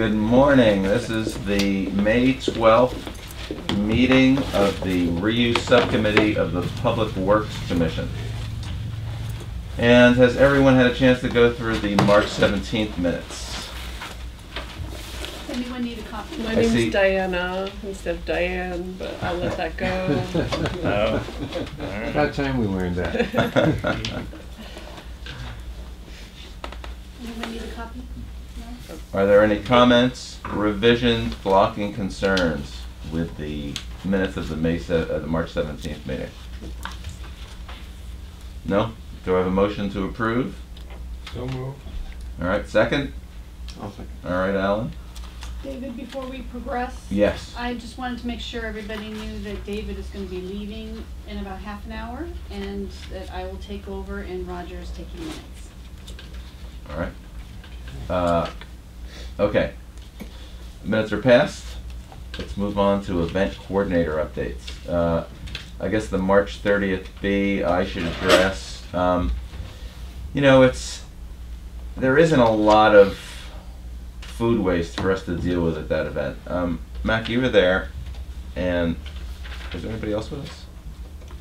everybody. Good morning. This is the May 12th meeting of the reuse subcommittee of the Public Works Commission. And has everyone had a chance to go through the March 17th minutes? Does anyone need a copy? My I name's see- Diana instead of Diane, but I'll let that go. Oh, all About time we learned that. Anyone need a copy? No? Are there any comments, revisions, blocking concerns with the minutes of the May, se- uh, the March 17th meeting? No? Do I have a motion to approve? So moved. All right, second? I'll second. All right, Alan? David, before we progress? Yes. I just wanted to make sure everybody knew that David is gonna be leaving in about half an hour and that I will take over and Roger is taking minutes. All right. Uh, Okay. Minutes are passed. Let's move on to event coordinator updates. Uh, I guess the March 30th B I should address. Um, You know, it's, there isn't a lot of food waste for us to deal with at that event. Um, Mac, you were there, and was there anybody else with us?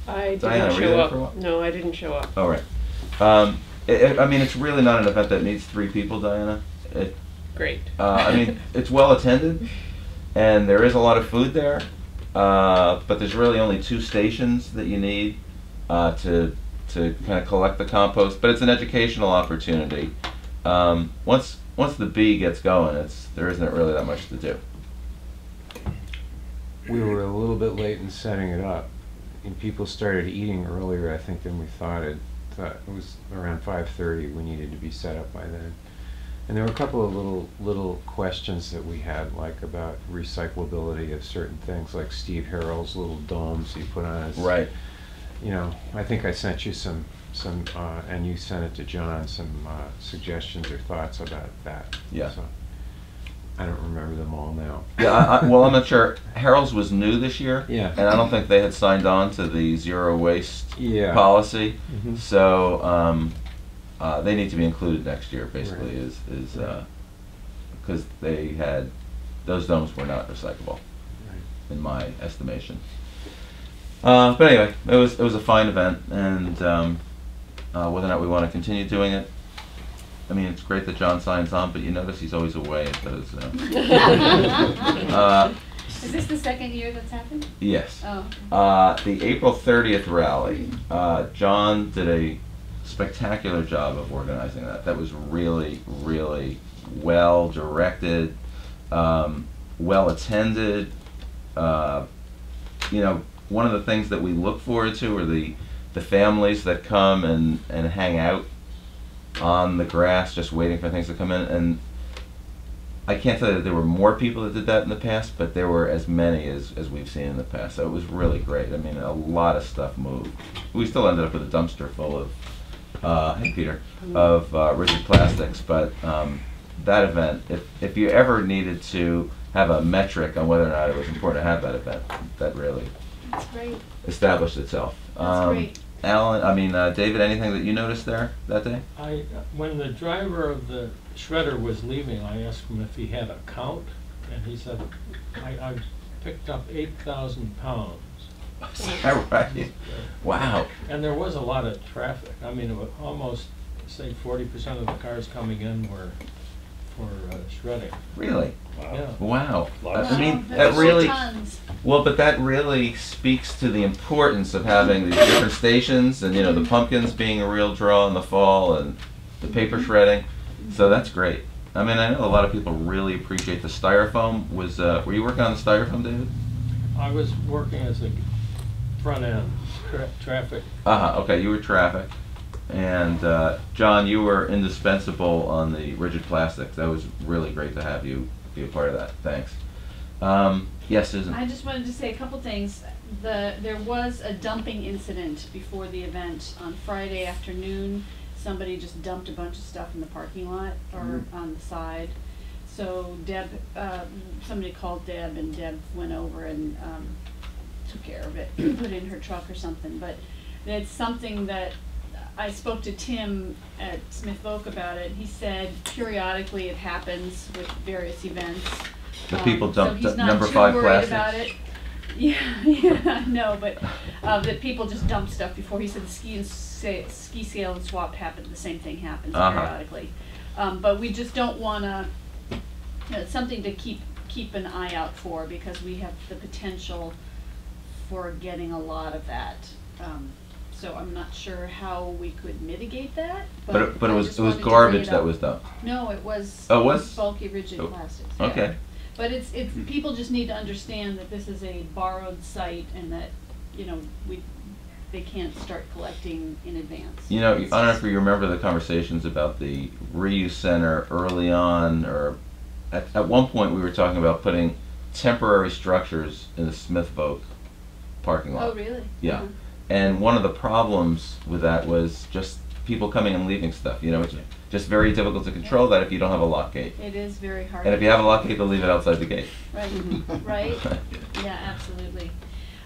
I Diana, didn't show there for a up. No, I didn't show up. All right. Um, it, it- I mean, it's really not an event that needs three people, Diana. It, Great. uh, I mean, it's well attended, and there is a lot of food there, uh, but there's really only two stations that you need uh, to to kind of collect the compost. But it's an educational opportunity. Um, once once the bee gets going, it's there isn't really that much to do. We were a little bit late in setting it up, and people started eating earlier, I think, than we thought. It thought it was around five thirty. We needed to be set up by then. And there were a couple of little little questions that we had, like about recyclability of certain things, like Steve Herrell's little domes he put on his. Right. You know, I think I sent you some some, uh, and you sent it to John some uh, suggestions or thoughts about that. Yeah. So, I don't remember them all now. Yeah. I, I, well, I'm not sure. Herrell's was new this year. Yeah. And I don't think they had signed on to the zero waste Yeah. policy. Mhm. So um, uh, they need to be included next year. Basically, Right. is is Right. because they had those domes were not recyclable Right. in my estimation. Uh, but anyway, it was it was a fine event, and um, uh, whether or not we want to continue doing it, I mean, it's great that John signs on, but you notice he's always away at those. Uh, uh, Is this the second year that's happened? yes. Oh. Uh, the April 30th rally, uh, John did a spectacular job of organizing that. That was really, really well directed, um, well attended. Uh, you know, one of the things that we look forward to are the, the families that come and, and hang out on the grass just waiting for things to come in. And I can't you that there were more people that did that in the past, but there were as many as, as we've seen in the past. So it was really great. I mean, a lot of stuff moved. We still ended up with a dumpster full of, uh, hey Peter, of uh, rigid plastics. But um, that event, if, if you ever needed to have a metric on whether or not it was important to have that event, that really great. established itself. That's Um, great. Alan, I mean, uh, David, anything that you noticed there that day? I, when the driver of the shredder was leaving, I asked him if he had a count, and he said, I, I picked up eight thousand pounds. Is that right? Wow. And there was a lot of traffic. I mean, it was almost, say, forty percent of the cars coming in were for uh, shredding. Really? Yeah. Wow. Lots. I mean, Wow, that that's really, Tons. well, but that really speaks to the importance of having these different stations and, you know, the pumpkins being a real draw in the fall and the paper shredding. So that's great. I mean, I know a lot of people really appreciate the styrofoam. Was, uh, were you working on the styrofoam, David? I was working as a front end, tra- traffic. Uh-huh, okay, you were traffic. And, uh, John, you were indispensable on the rigid plastics. That was really great to have you be a part of that. Thanks. Um, yes, Susan? I just wanted to say a couple things. The, there was a dumping incident before the event on Friday afternoon. Somebody just dumped a bunch of stuff in the parking lot or on the side. So Deb, uh, somebody called Deb and Deb went over and, um, took care of it, put it in her truck or something. But it's something that I spoke to Tim at Smith Voc about it, he said periodically it happens with various events. The Um, people so dump he's the not number too five worried plastics. about it. Yeah, yeah, no, but, uh, that people just dump stuff before, he said the ski and sa- ski sale and swap happened, the same thing happens Uh-huh. periodically. Um, but we just don't wanna, you know, it's something to keep, keep an eye out for, because we have the potential for getting a lot of that. Um, so I'm not sure how we could mitigate that, but But it, but it was, it was wanted to bring garbage it that was dumped. No, it was. Oh, it was? Bulky rigid Oh, plastics. yeah. Okay. But it's, it's, people just need to understand that this is a borrowed site and that, you know, we, they can't start collecting in advance. You know, I don't know if you remember the conversations about the reuse center early on, or at, at one point we were talking about putting temporary structures in the Smith Voc parking lot. Oh, really? Yeah. Uh-huh. And one of the problems with that was just people coming and leaving stuff. You know, it's just very difficult to control that if you don't have a lock gate. It is very hard. And if you have a lock gate, they'll leave it outside the gate. Right, right? Yeah, absolutely.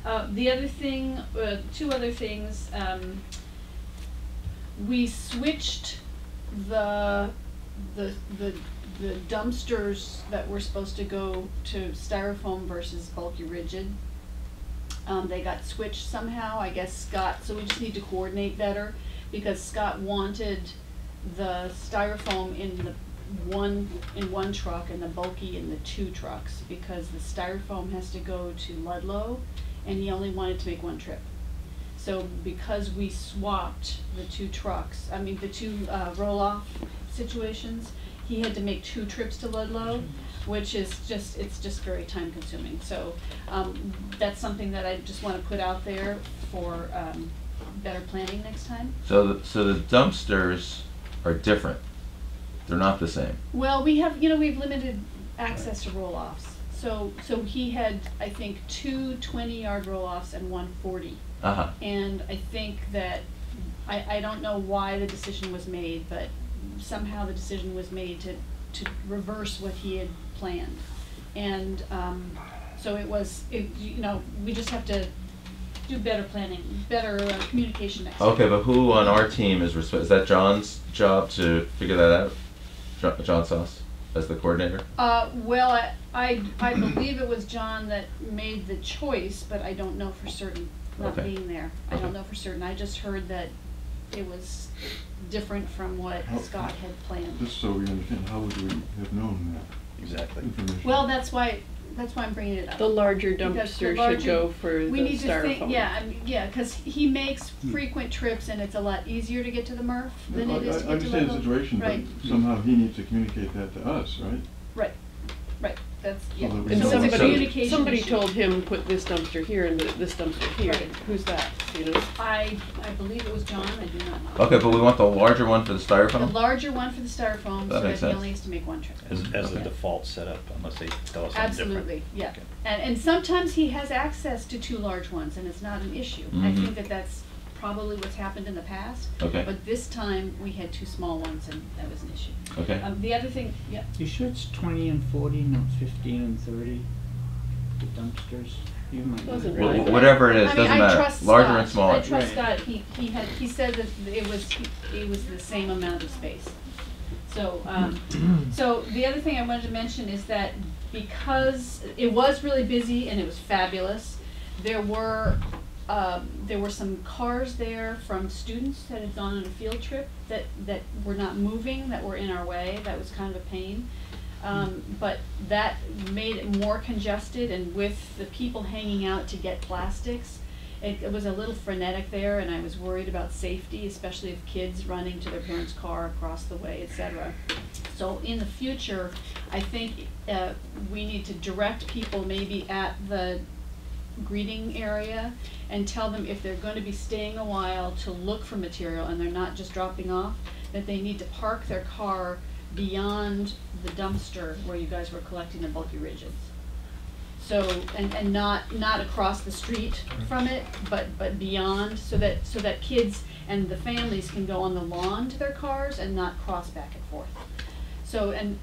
Uh, the other thing, uh, two other things, um, we switched the, the, the, the dumpsters that were supposed to go to styrofoam versus bulky rigid. Um, they got switched somehow, I guess Scott, so we just need to coordinate better, because Scott wanted the styrofoam in the one, in one truck and the bulky in the two trucks, because the styrofoam has to go to Ludlow, and he only wanted to make one trip. So because we swapped the two trucks, I mean, the two, uh, roll-off situations, he had to make two trips to Ludlow, which is just, it's just very time consuming. So, um, that's something that I just wanna put out there for, um, better planning next time. So, the, so the dumpsters are different. They're not the same. Well, we have, you know, we have limited access to roll-offs. So, so he had, I think, two 20-yard roll-offs and one 40. Uh huh. And I think that, I, I don't know why the decision was made, but somehow the decision was made to, to reverse what he had planned. And, um, so it was, it, you know, we just have to do better planning, better uh, communication next time. Okay, but who on our team is resp- is that John's job to figure that out? Jo- John Sauce as the coordinator. Uh, well, I, I, I believe it was John that made the choice, but I don't know for certain, not Okay. being there. I don't know for certain. I just heard that it was different from what How- Scott had planned. Just so we understand, how would we have known that Exactly. Mhm. Well, that's why, that's why I'm bringing it up. The larger Because the dumpster should larger- go for the We need to think, styrofoam. yeah, I mean, yeah, cause he makes hmm. frequent trips and it's a lot easier to get to the MRF than I- it is I- to I get to understand the Ludlow. situation, Right, but somehow he needs to communicate that to us, right? Right, right, that's, yeah. that we And know what's- somebody, communication somebody issue. told him, put this dumpster here and th- this dumpster here. Right. Who's that, you know? I, I believe it was John, I do not know. Okay, but we want the larger one for the styrofoam? The styrofoam. larger one for the styrofoam, That so that makes he sense. only has to make one trip. As, as the Okay. default setup, unless they tell us something different. Absolutely, yeah. Okay. And, and sometimes he has access to two large ones, and it's not an issue. I Mhm. think that that's probably what's happened in the past. Okay. But this time, we had two small ones, and that was an issue. Okay. Um, the other thing, yeah, You sure it's twenty and forty, not fifteen and thirty? The dumpsters, you might. know. Wasn't Wh- really. wh- Whatever it is, I mean, doesn't I matter. trust Larger Scott. and smaller. I trust Right. Scott, he, he had, he said that it was, it was the same amount of space. So, um, so the other thing I wanted to mention is that because it was really busy and it was fabulous, there were, um, there were some cars there from students that had gone on a field trip that, that were not moving, that were in our way, that was kind of a pain. Um, but that made it more congested and with the people hanging out to get plastics, it, it was a little frenetic there and I was worried about safety, especially of kids running to their parents' car across the way, etc. So in the future, I think, uh, we need to direct people maybe at the greeting area and tell them if they're gonna be staying a while to look for material and they're not just dropping off, that they need to park their car beyond the dumpster where you guys were collecting the bulky rigids. So, and, and not, not across the street mm-hmm. from it, but, but beyond, so that, so that kids and the families can go on the lawn to their cars and not cross back and forth. So, and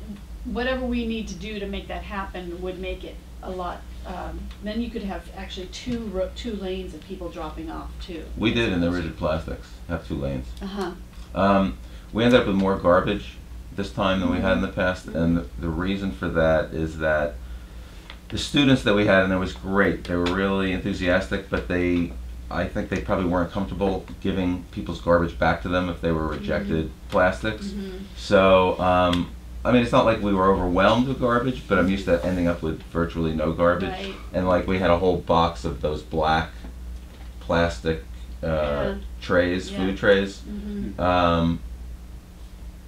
whatever we need to do to make that happen would make it a lot, um, then you could have actually two ro- two lanes of people dropping off too. We did in the rigid plastics, have two lanes. Uh-huh, Um, we ended up with more garbage this time than we had in the past, and the, the reason for that is that the students that we had, and it was great, they were really enthusiastic, but they, I think they probably weren't comfortable giving people's garbage back to them if they were rejected plastics. mhm, So, um, I mean, it's not like we were overwhelmed with garbage, but I'm used to ending up with virtually no garbage. Right. And like we had a whole box of those black plastic uh, Yeah. trays, Yeah. food trays. mhm. Um,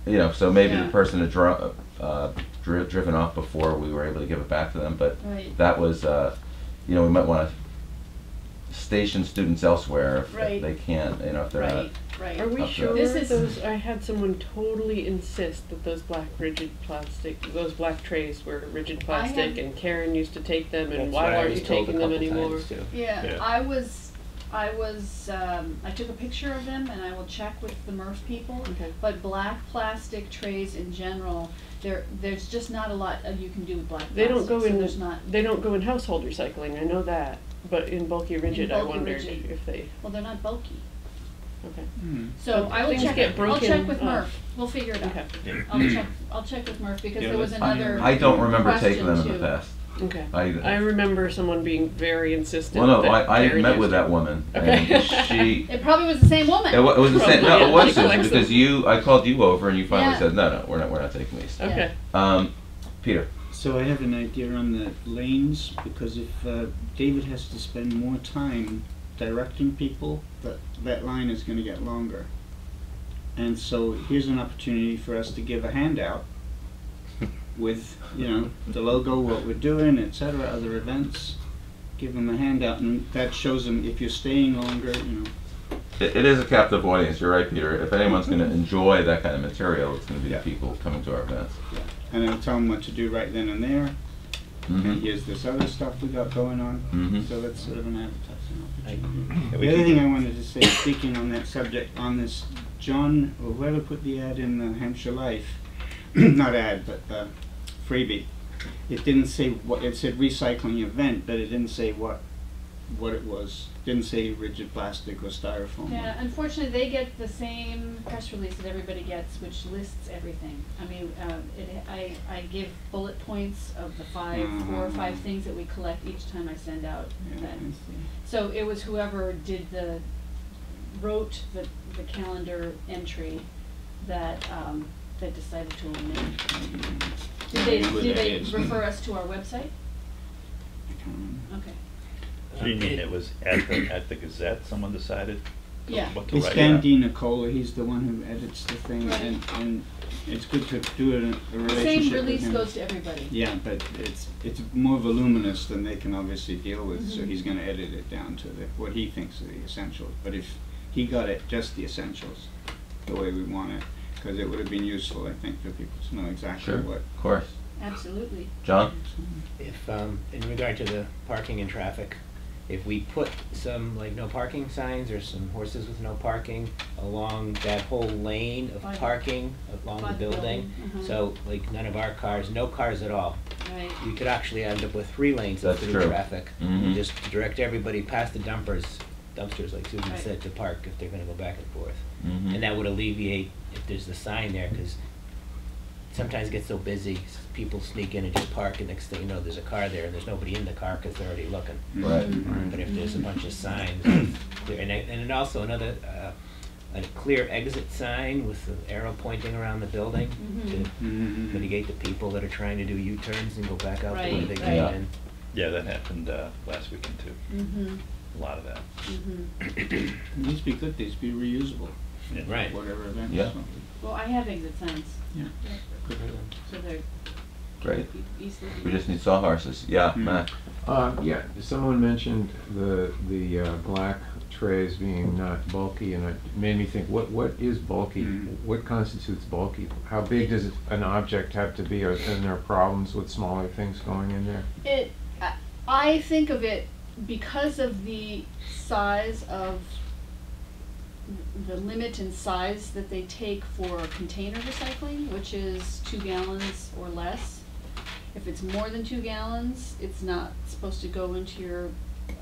you know, so maybe Yeah. the person had dro- uh, dri- driven off before we were able to give it back to them, but Right. that was, uh, you know, we might want to station students elsewhere if Right. they can't, you know, if they're not. Right, right. Are we Up sure This is- those, I had someone totally insist that those black rigid plastic, those black trays were rigid plastic and Karen used to take them and That's why what I aren't was you told a taking them couple anymore? times, too. Yeah, Yeah. I was, I was, um, I took a picture of them and I will check with the MRF people. Okay. But black plastic trays in general, there, there's just not a lot uh, you can do with black plastic. They don't go so in, There's not, they don't go in household recycling, I know that, but in bulky rigid, I bulky wondered rigid. if they, well, they're not bulky. Okay. Hmm. So But I will things check, get I'll check with up. MRF, we'll figure it out. Okay, I'll check, I'll check with MRF because Yeah, there was that's fine. another I don't remember taking them in question the too. past. okay. I, I remember someone being very insistent. well, no, that I, I Karen met with that woman, Okay. and she, It probably was the same woman. It, wa- it was the same. No, it yeah, was she Susan collects because them. you. I called you over and you finally Yeah. said, no, no, we're not. We're not taking these. Okay, Um, Peter. So I have an idea on the lanes, because if uh, David has to spend more time directing people, that, that line is gonna get longer. And so here's an opportunity for us to give a handout with, you know, the logo, what we're doing, et cetera, other events. Give them a handout, and that shows them if you're staying longer, you know, It, it is a captive audience. You're right, Peter. If anyone's going to enjoy that kind of material, it's going to be Yeah. the people coming to our events. and I'll tell them what to do right then and there. And Mm-hmm. here's this other stuff we got going on. Mhm. So that's sort of an advertising opportunity. The other thing I wanted to say, speaking on that subject, on this, John, or whoever put the ad in the Hampshire Life, not ad, but uh, freebie, it didn't say what, it said recycling event, but it didn't say what, what it was. Didn't say rigid plastic or styrofoam. Yeah, unfortunately, they get the same press release that everybody gets, which lists everything. I mean, uh, it, I, I give bullet points of the five, four or five Mhm. things that we collect each time I send out. Yeah, that. I. So it was whoever did the, wrote the, the calendar entry that, um, that decided to omit. Did they, did they refer us to our website? I can't remember. Okay, So you mean it was at the, at the Gazette, someone decided yeah. what to It's write? Dan D. Nicola, he's the one who edits the thing, Right. and, and it's good to do it in a The relationship same with release him. goes to everybody. Yeah, but it's, it's more voluminous than they can obviously deal with, so Mhm. he's gonna edit it down to the, what he thinks are the essentials. But if he got it, just the essentials, the way we want it, cause it would have been useful, I think, for people to know exactly Sure. what. Of course. Absolutely. John. If, um, in regard to the parking and traffic, if we put some, like, no parking signs or some horses with no parking along that whole lane of By the- parking along by the the building, building, mhm. so, like, none of our cars, no cars at all, Right. we could actually end up with three lanes of That's through true. traffic. Mhm. And just direct everybody past the dumpers, dumpsters, like Susan Right. said, to park if they're gonna go back and forth. Mhm. And that would alleviate if there's the sign there, cause sometimes it gets so busy, s- people sneak in and just park, and next thing you know, there's a car there, and there's nobody in the car, cause they're already looking. Right. But if there's a bunch of signs, clear, and, I- and also another, uh, a clear exit sign with the arrow pointing around the building Mhm. to Mhm. mitigate the people that are trying to do U-turns and go back out the way Right, they right. came in. Yeah, that happened, uh, last weekend too, Mm-hmm, a lot of that. mm-hmm. These be good, these be reusable, Yeah. Right. whatever event. Yeah. Well, I have exit signs, Yeah. so they're Great. We just need sawhorses. Yeah, Hmm. Matt. Uh, yeah, someone mentioned the, the, uh, black trays being not bulky, and it made me think, what, what is bulky? Mm. What constitutes bulky? How big does an object have to be, or, and there are problems with smaller things going in there? It, I- I think of it because of the size of, the limit in size that they take for container recycling, which is two gallons or less. If it's more than two gallons, it's not supposed to go into your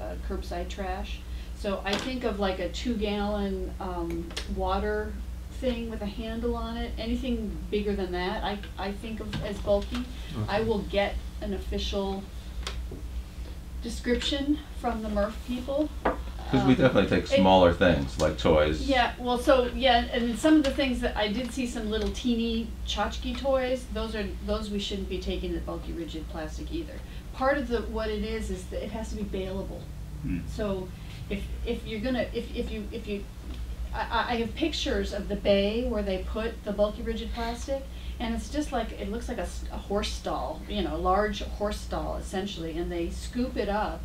uh, curbside trash. So I think of like a two gallon, um, water thing with a handle on it, anything bigger than that, I, I think of as bulky. I will get an official description from the MRF people. Because we Um, definitely take it- smaller things, like toys. yeah, well, so, yeah, and some of the things that, I did see some little teeny tchotchke toys, those are, those we shouldn't be taking the bulky rigid plastic either. Part of the, what it is, is that it has to be bailable. Hmm. So if, if you're gonna, if, if you, if you, I, I- I have pictures of the bay where they put the bulky rigid plastic, and it's just like, it looks like a horse stall, you know, a large horse stall essentially, and they scoop it up,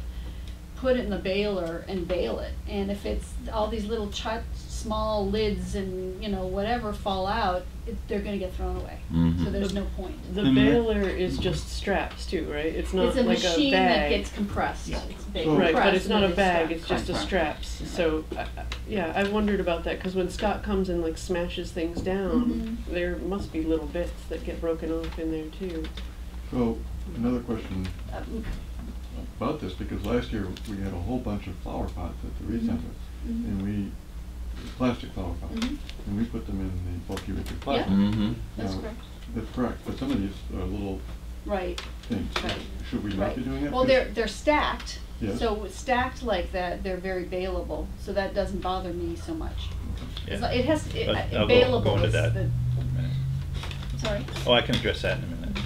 put it in the baler and bale it. And if it's, all these little ch- small lids and, you know, whatever fall out, it, they're gonna get thrown away. Mhm. So there's no point. The Mhm. baler is just straps too, right? It's not It's a like a machine that gets compressed. Yeah. It's ba- So- Right, but it's not then a bag, strap. it's just a Right, right. straps, so, I- I- yeah, I wondered about that, cause when Scott comes and like smashes things down, Mhm. there must be little bits that get broken off in there too. So, another question Uh, about this, because last year we had a whole bunch of flower pots at the Reed Mhm. Center. Mhm. And we, plastic flower pots, Mhm. and we put them in the bulky rigid plastic. Mm-hmm. That's Now, correct. That's correct, but some of these are little Right, things. Right. Should we not right. be doing that? Well, they're, they're stacked. Yes. So stacked like that, they're very bailable, so that doesn't bother me so much. It's Yeah. like- It has, it, But uh, I'll go- bailable go into that the, in a minute. sorry? Oh, I can address that in a minute.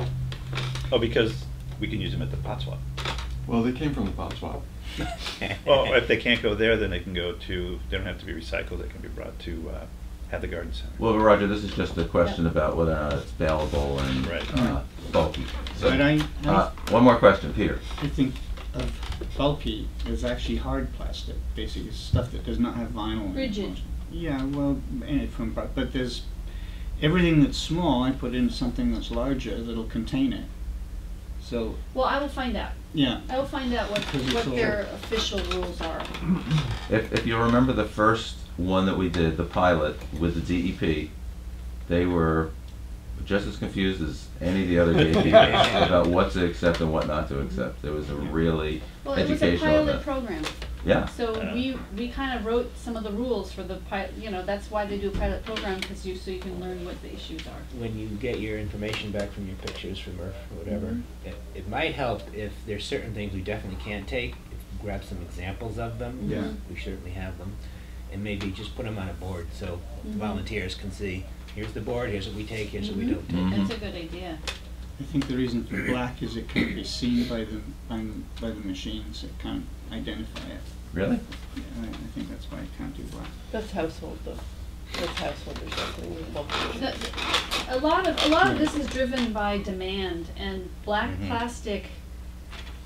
Oh, because we can use them at the pot swap. Well, they came from the pot swap. Well, if they can't go there, then they can go to, they don't have to be recycled, they can be brought to, uh, the Garden Center. Well, Roger, this is just a question Yeah. about whether or not it's bailable and Right. uh, bulky. So, But I, uh, I, one more question, Peter. I think of bulky as actually hard plastic, basically stuff that does not have vinyl in it. Rigid. Yeah, well, and it from, but but there's, everything that's small, I put into something that's larger that'll contain it. So, Well, I will find out. Yeah, I will find out what, what their official rules are. If, if you remember the first one that we did, the pilot with the DEP, they were just as confused as any of the other DEP about what to accept and what not to accept. It was a really Well, it was a educational pilot event. program. Yeah. So Yeah. we, we kind of wrote some of the rules for the pilot, you know, that's why they do a pilot program, because you, so you can learn what the issues are. when you get your information back from your pictures from Earth or whatever, Mhm. it, it might help if there's certain things we definitely can't take, if you grab some examples of them. Yeah. Mhm. We certainly have them. And maybe just put them on a board so Mhm. volunteers can see, here's the board, here's what we take, here's what we Mhm. don't take. That's a good idea. I think the reason for black is it can't be seen by the, by, by the machines, it can't identify it. Really? Yeah, I, I think that's why it can't do black. That's household though, that's household recycling with bulky. The- A lot of, a lot of this is driven by demand, and black Mhm. plastic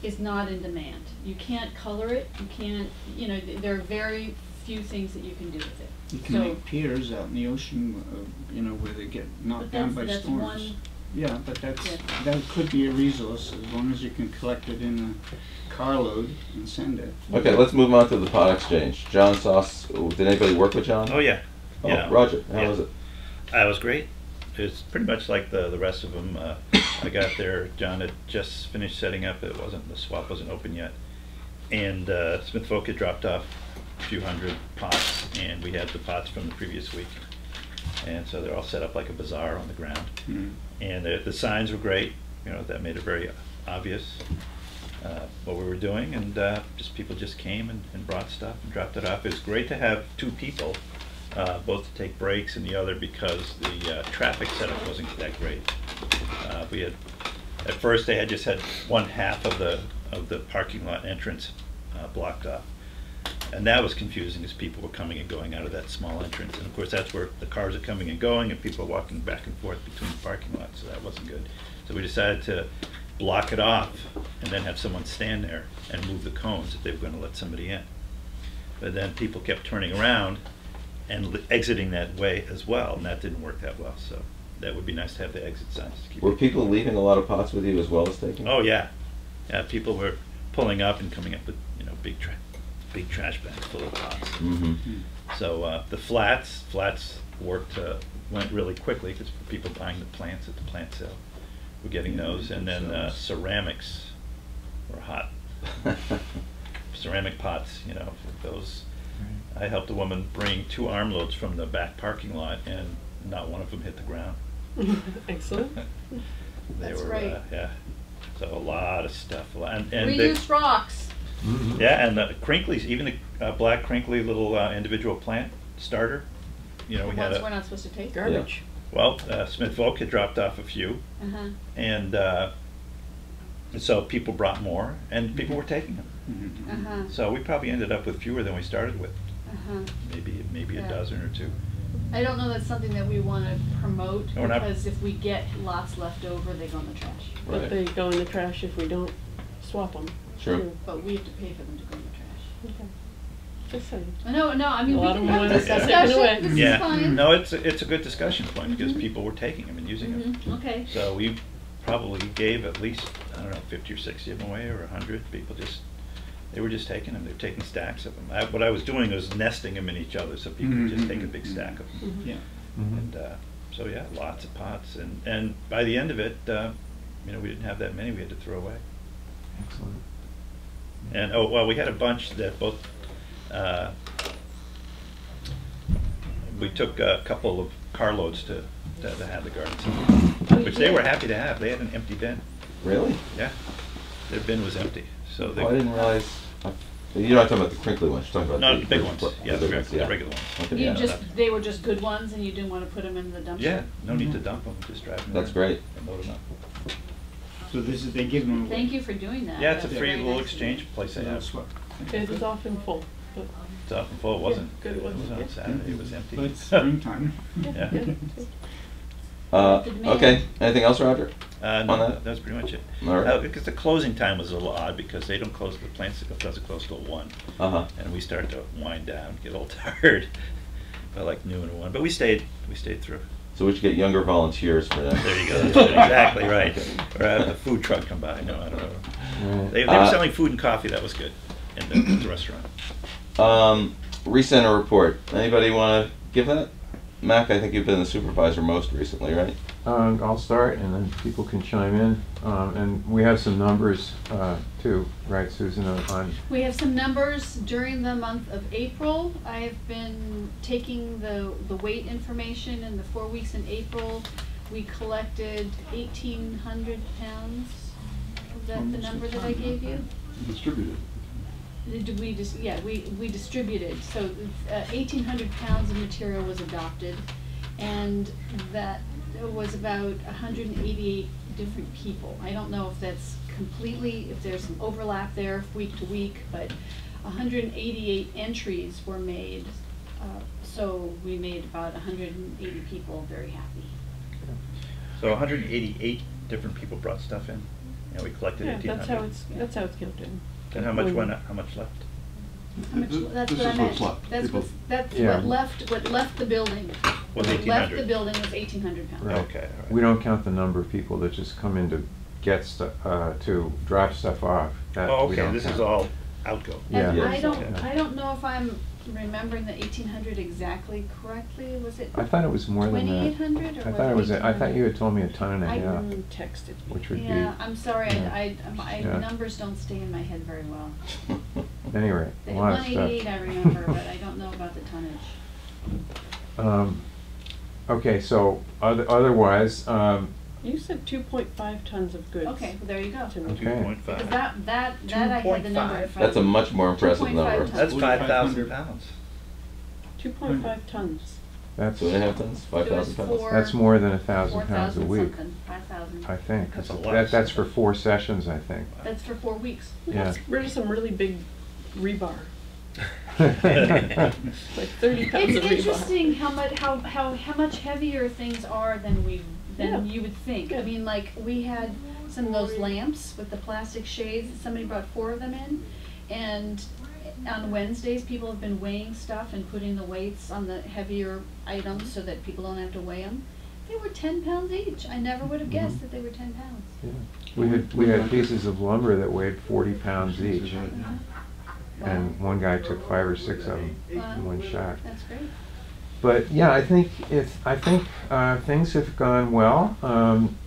is not in demand. You can't color it, you can't, you know, th- there are very few things that you can do with it. You can So- make piers out in the ocean, uh, you know, where they get knocked But down that's, by that's storms. one, Yeah, but that's, Yeah. that could be a resource, as long as you can collect it in a carload and send it. Okay, let's move on to the pot exchange. John Sauce, did anybody work with John? Oh, yeah. Oh, Yeah. Roger, how Yeah. was it? Uh, it was great. It's pretty much like the, the rest of them. Uh, I got there, John had just finished setting up, it wasn't, the swap wasn't open yet. And uh, Smith Voc had dropped off a few hundred pots, and we had the pots from the previous week. And so they're all set up like a bazaar on the ground. Hmm. And the, the signs were great, you know, that made it very obvious uh, what we were doing, and uh, just people just came and, and brought stuff and dropped it off. It was great to have two people, uh, both to take breaks and the other because the uh, traffic setup wasn't that great. Uh, we had, at first they had just had one half of the of the parking lot entrance uh, blocked off. And that was confusing as people were coming and going out of that small entrance. And of course, that's where the cars are coming and going and people are walking back and forth between the parking lots, so that wasn't good. So we decided to block it off and then have someone stand there and move the cones if they were gonna let somebody in. But then people kept turning around and exiting that way as well, and that didn't work that well, so that would be nice to have the exit signs to keep. Were people leaving a lot of pots with you as well as taking? Oh, yeah. Yeah, people were pulling up and coming up with, you know, big tra- big trash bags full of pots. Mm-hmm. So uh, the flats, flats worked, uh, went really quickly because people buying the plants at the plant sale. we're getting those, and then uh, ceramics were hot. Ceramic pots, you know, those. I helped a woman bring two armloads from the back parking lot, and not one of them hit the ground. Excellent. They That's were, great. uh, Yeah, so a lot of stuff, a lot- and, and they- Reuse rocks. Mhm. Yeah, and the crinklies, even the uh, black crinkly little uh, individual plant starter, you know, we had ones we're a, not supposed to take. Garbage. well, uh, Smith Voc had dropped off a few, Uh-huh. and uh, so people brought more, and people were taking them. Mhm. Uh-huh. So we probably ended up with fewer than we started with, Uh-huh. maybe, maybe a dozen or two. I don't know that's something that we wanna promote, No, we're not- because if we get lots left over, they go in the trash. But they go in the trash if we don't swap them. True. But we have to pay for them to go in the trash. Okay. Just saying. No, no, I mean, A we lot can of have them this wanna take discussion, away. this is Yeah, fine. no, it's, a- it's a good discussion point, because Mhm. people were taking them and using them. Mhm, Okay. So we probably gave at least, I don't know, fifty or sixty of them away, or a hundred, people just, they were just taking them, they were taking stacks of them. I, what I was doing was nesting them in each other, so people could just take a big stack of them. Yeah. Mhm. And, uh, so yeah, lots of pots, and, and by the end of it, uh, you know, we didn't have that many we had to throw away. Excellent. And, oh, well, we had a bunch that both, uh, we took a couple of carloads to, to to have the garden center, which they were happy to have, they had an empty bin, Really? yeah. Their bin was empty, so they. Oh, I didn't realize. You're not talking about the crinkly ones. You're talking about No, the big ones, yeah, the big reg- the regular ones. Okay, You yeah. just, they were just good ones and you didn't wanna put them in the dumpster? Yeah, no need to dump them, just drive them. That's there great. And load them up. So this is, they give them. Thank you for doing that. Yeah, it's a That's free very little nice of you. exchange place they have. It is often full, but It's often full, it wasn't. Yeah, good, it wasn't, on yeah. Saturday, it was empty. But it's springtime. Yeah. yeah. Uh, The demand. okay. Anything else, Roger? Uh, On no, that? that's pretty much it. All right. Uh, Because the closing time was a little odd, because they don't close, the plant doesn't close till one. Uh huh. And we start to wind down, get a little tired by like noon or one, but we stayed, we stayed through. So we should get younger volunteers for that. There you go, that's exactly right. Or have the food truck come by, no, I don't know. Right. They, they were Uh, selling food and coffee, that was good, in the, the restaurant. Um, recenter report. Anybody want to give that? Mac, I think you've been the supervisor most recently, right? Um, I'll start and then people can chime in. Um, and we have some numbers, uh, too, right, Susan, on- on, We have some numbers during the month of April. I have been taking the, the weight information in the four weeks in April. We collected eighteen hundred pounds. Is that the number that I gave you? Distributed. Did we just, yeah, we, we distributed, so uh, eighteen hundred pounds of material was adopted, and that was about hundred and eighty-eight different people. I don't know if that's completely, if there's some overlap there week to week, but hundred and eighty-eight entries were made, uh, so we made about hundred and eighty people very happy. So hundred and eighty-eight different people brought stuff in, and we collected Yeah, eighteen hundred. that's how it's, that's how it's counted. And how much When- went, how much left? How much, This- that's this what I is meant. what's left. That's People- what's, that's Yeah. what left, what left the building. Was What Left 1,800. the building was eighteen hundred pounds. Right. Okay, all right. we don't count the number of people that just come in to get stuff, uh, to drop stuff off. That Oh, we okay, don't this is count. all outgo. Yeah. And I Yes. don't, Yeah. I don't know if I'm remembering the eighteen hundred exactly correctly, was it I thought it was more than that. twenty-eight hundred or I thought it was, a- I thought you had told me a ton and a I- half, Texted. which would be, Yeah, I'm sorry, yeah. I, I, my Yeah. numbers don't stay in my head very well. anyway, a The lot of stuff. eighty-eight I remember, but I don't know about the tonnage. Um, okay, so other, otherwise, um, You said two point five tons of goods. Okay, well, there you go. to me. Two Okay. point Because five. that, that, that I had the number in 2.5. front. That's a much more impressive 2.5 number. tons. That's five thousand 4,500. pounds. Two point five tons. that's, Two and a half tons, five It was pounds. four- that's more than a thousand Four pounds a thousand week, something, five thousand. I think. That's a lot. That, that's for four sessions, I think. That's for four weeks. We Yeah. got rid of some really big rebar. Like thirty pounds of It's rebar. interesting how much, how, how, how much heavier things are than we, than Yeah. you would think. I mean, like, we had some of those lamps with the plastic shades, somebody brought four of them in. And on Wednesdays, people have been weighing stuff and putting the weights on the heavier items so that people don't have to weigh them. They were ten pounds each. I never would have guessed Mhm. that they were ten pounds. Yeah. We had, we had pieces of lumber that weighed forty pounds each, and one guy took five or six of them Wow. in one shot. That's great. But yeah, I think if, I think, uh, things have gone well. Um,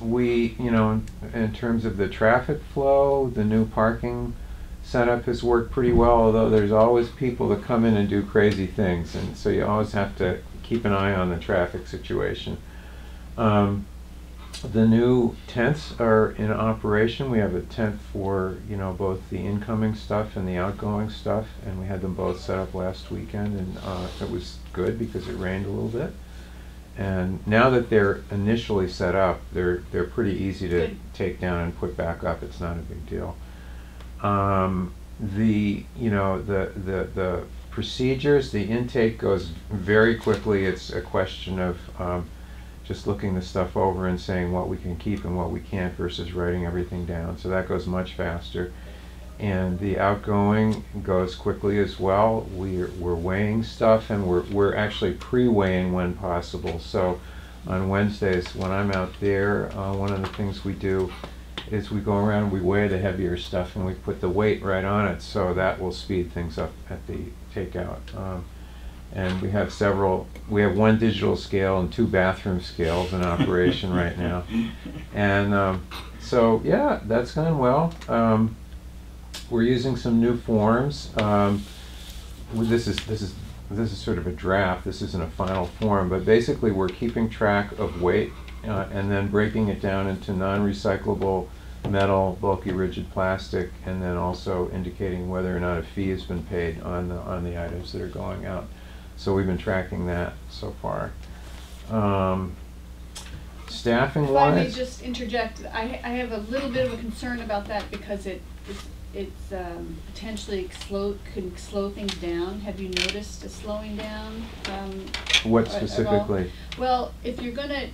we, you know, in, in terms of the traffic flow, the new parking setup has worked pretty well, although there's always people that come in and do crazy things, and so you always have to keep an eye on the traffic situation. Um, the new tents are in operation. We have a tent for, you know, both the incoming stuff and the outgoing stuff, and we had them both set up last weekend, and uh, it was good because it rained a little bit. And now that they're initially set up, they're they're pretty easy to Good. take down and put back up. It's not a big deal. Um, the you know the the the procedures, the intake goes very quickly. It's a question of um, just looking the stuff over and saying what we can keep and what we can't versus writing everything down. So that goes much faster. And the outgoing goes quickly as well. We're, we're weighing stuff and we're, we're actually pre-weighing when possible. So on Wednesdays, when I'm out there, uh, one of the things we do is we go around and we weigh the heavier stuff and we put the weight right on it. So that will speed things up at the takeout. Um, and we have several, we have one digital scale and two bathroom scales in operation right now. And um, so, yeah, that's gone well. Um, we're using some new forms. Um, this is this is this is sort of a draft. This isn't a final form, but basically we're keeping track of weight uh, and then breaking it down into non-recyclable metal, bulky, rigid plastic, and then also indicating whether or not a fee has been paid on the on the items that are going out. So we've been tracking that so far. Um, staffing If I may wise, just interject, I, I have a little bit of a concern about that because it, it's, it's um, potentially slow, can slow things down. Have you noticed a slowing down? um, what at all? specifically? Well, if you're gonna,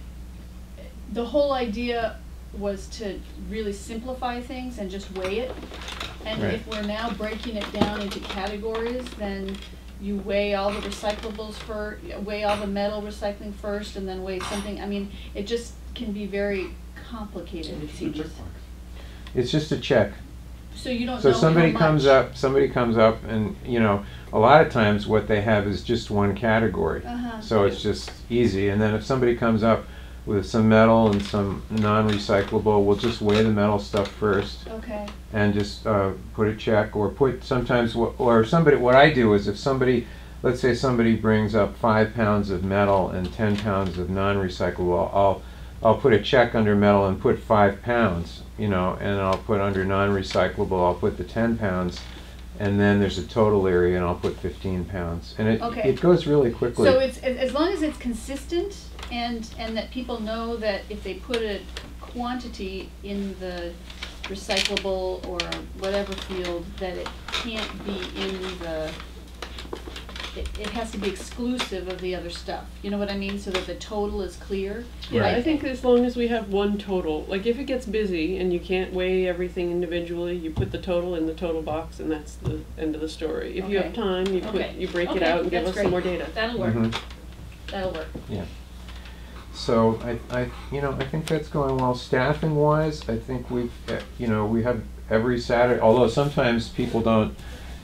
the whole idea was to really simplify things and just weigh it. And Right. if we're now breaking it down into categories, then you weigh all the recyclables for, weigh all the metal recycling first and then weigh something, I mean, it just can be very complicated, it seems. It's just a check. So you don't know So how somebody comes much. up, somebody comes up and, you know, a lot of times what they have is just one category. Uh-huh. So it's just easy. And then if somebody comes up with some metal and some non-recyclable, we'll just weigh the metal stuff first Okay, and just uh, put a check or put sometimes, or somebody, what I do is if somebody, let's say somebody brings up five pounds of metal and ten pounds of non-recyclable, I'll, I'll put a check under metal and put five pounds, you know, and I'll put under non-recyclable, I'll put the ten pounds, and then there's a total area and I'll put fifteen pounds. And it, Okay. it goes really quickly. so it's, as long as it's consistent and, and that people know that if they put a quantity in the recyclable or whatever field, that it can't be in the, it, it has to be exclusive of the other stuff, you know what I mean, so that the total is clear? Yeah, I think as long as we have one total, like if it gets busy and you can't weigh everything individually, you put the total in the total box and that's the end of the story. If you have Okay. time, you put, Okay. you break it Okay, out and give that's us some great. more data. That'll work, Mhm. that'll work. So I, I, you know, I think that's going well. Staffing wise, I think we've, uh, you know, we have every Saturday, although sometimes people don't,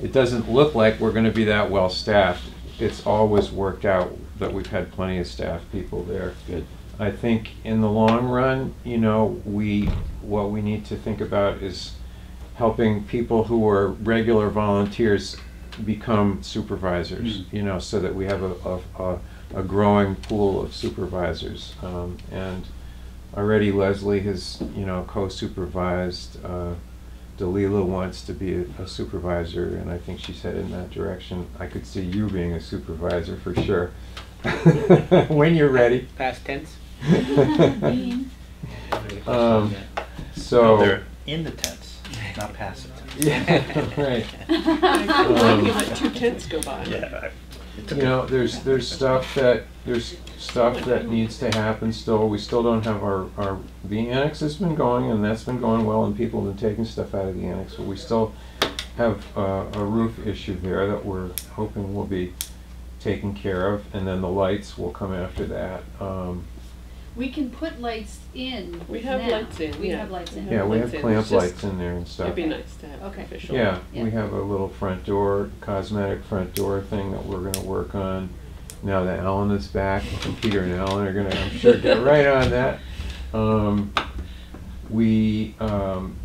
it doesn't look like we're gonna be that well staffed. It's always worked out that we've had plenty of staff people there. Good. I think in the long run, you know, we, what we need to think about is helping people who are regular volunteers become supervisors, you know, so that we have a, a, a, a growing pool of supervisors. Um, and already Leslie has, you know, co-supervised, uh, Delila wants to be a, a supervisor, and I think she's headed in that direction. I could see you being a supervisor for sure. when you're ready. Past tense? Bean. Um, No, So. They're in the tents, not passive tense. Yeah, right. I Um, let two tents go by. Yeah. You know, there's, there's stuff that, there's stuff that needs to happen still. We still don't have our, our, the annex has been going and that's been going well and people have been taking stuff out of the annex, but we still have a, a roof issue there that we're hoping will be taken care of, and then the lights will come after that. Um, We can put lights in We have now. lights in, We yeah. have lights in. yeah, we lights have in. clamp It's just- lights in there and stuff. It'd be nice to have Okay. official. Yeah, Yeah. we have a little front door, cosmetic front door thing that we're gonna work on. Now that Alan is back, and Peter and Alan are gonna, I'm sure, get right on that. Um, we, um,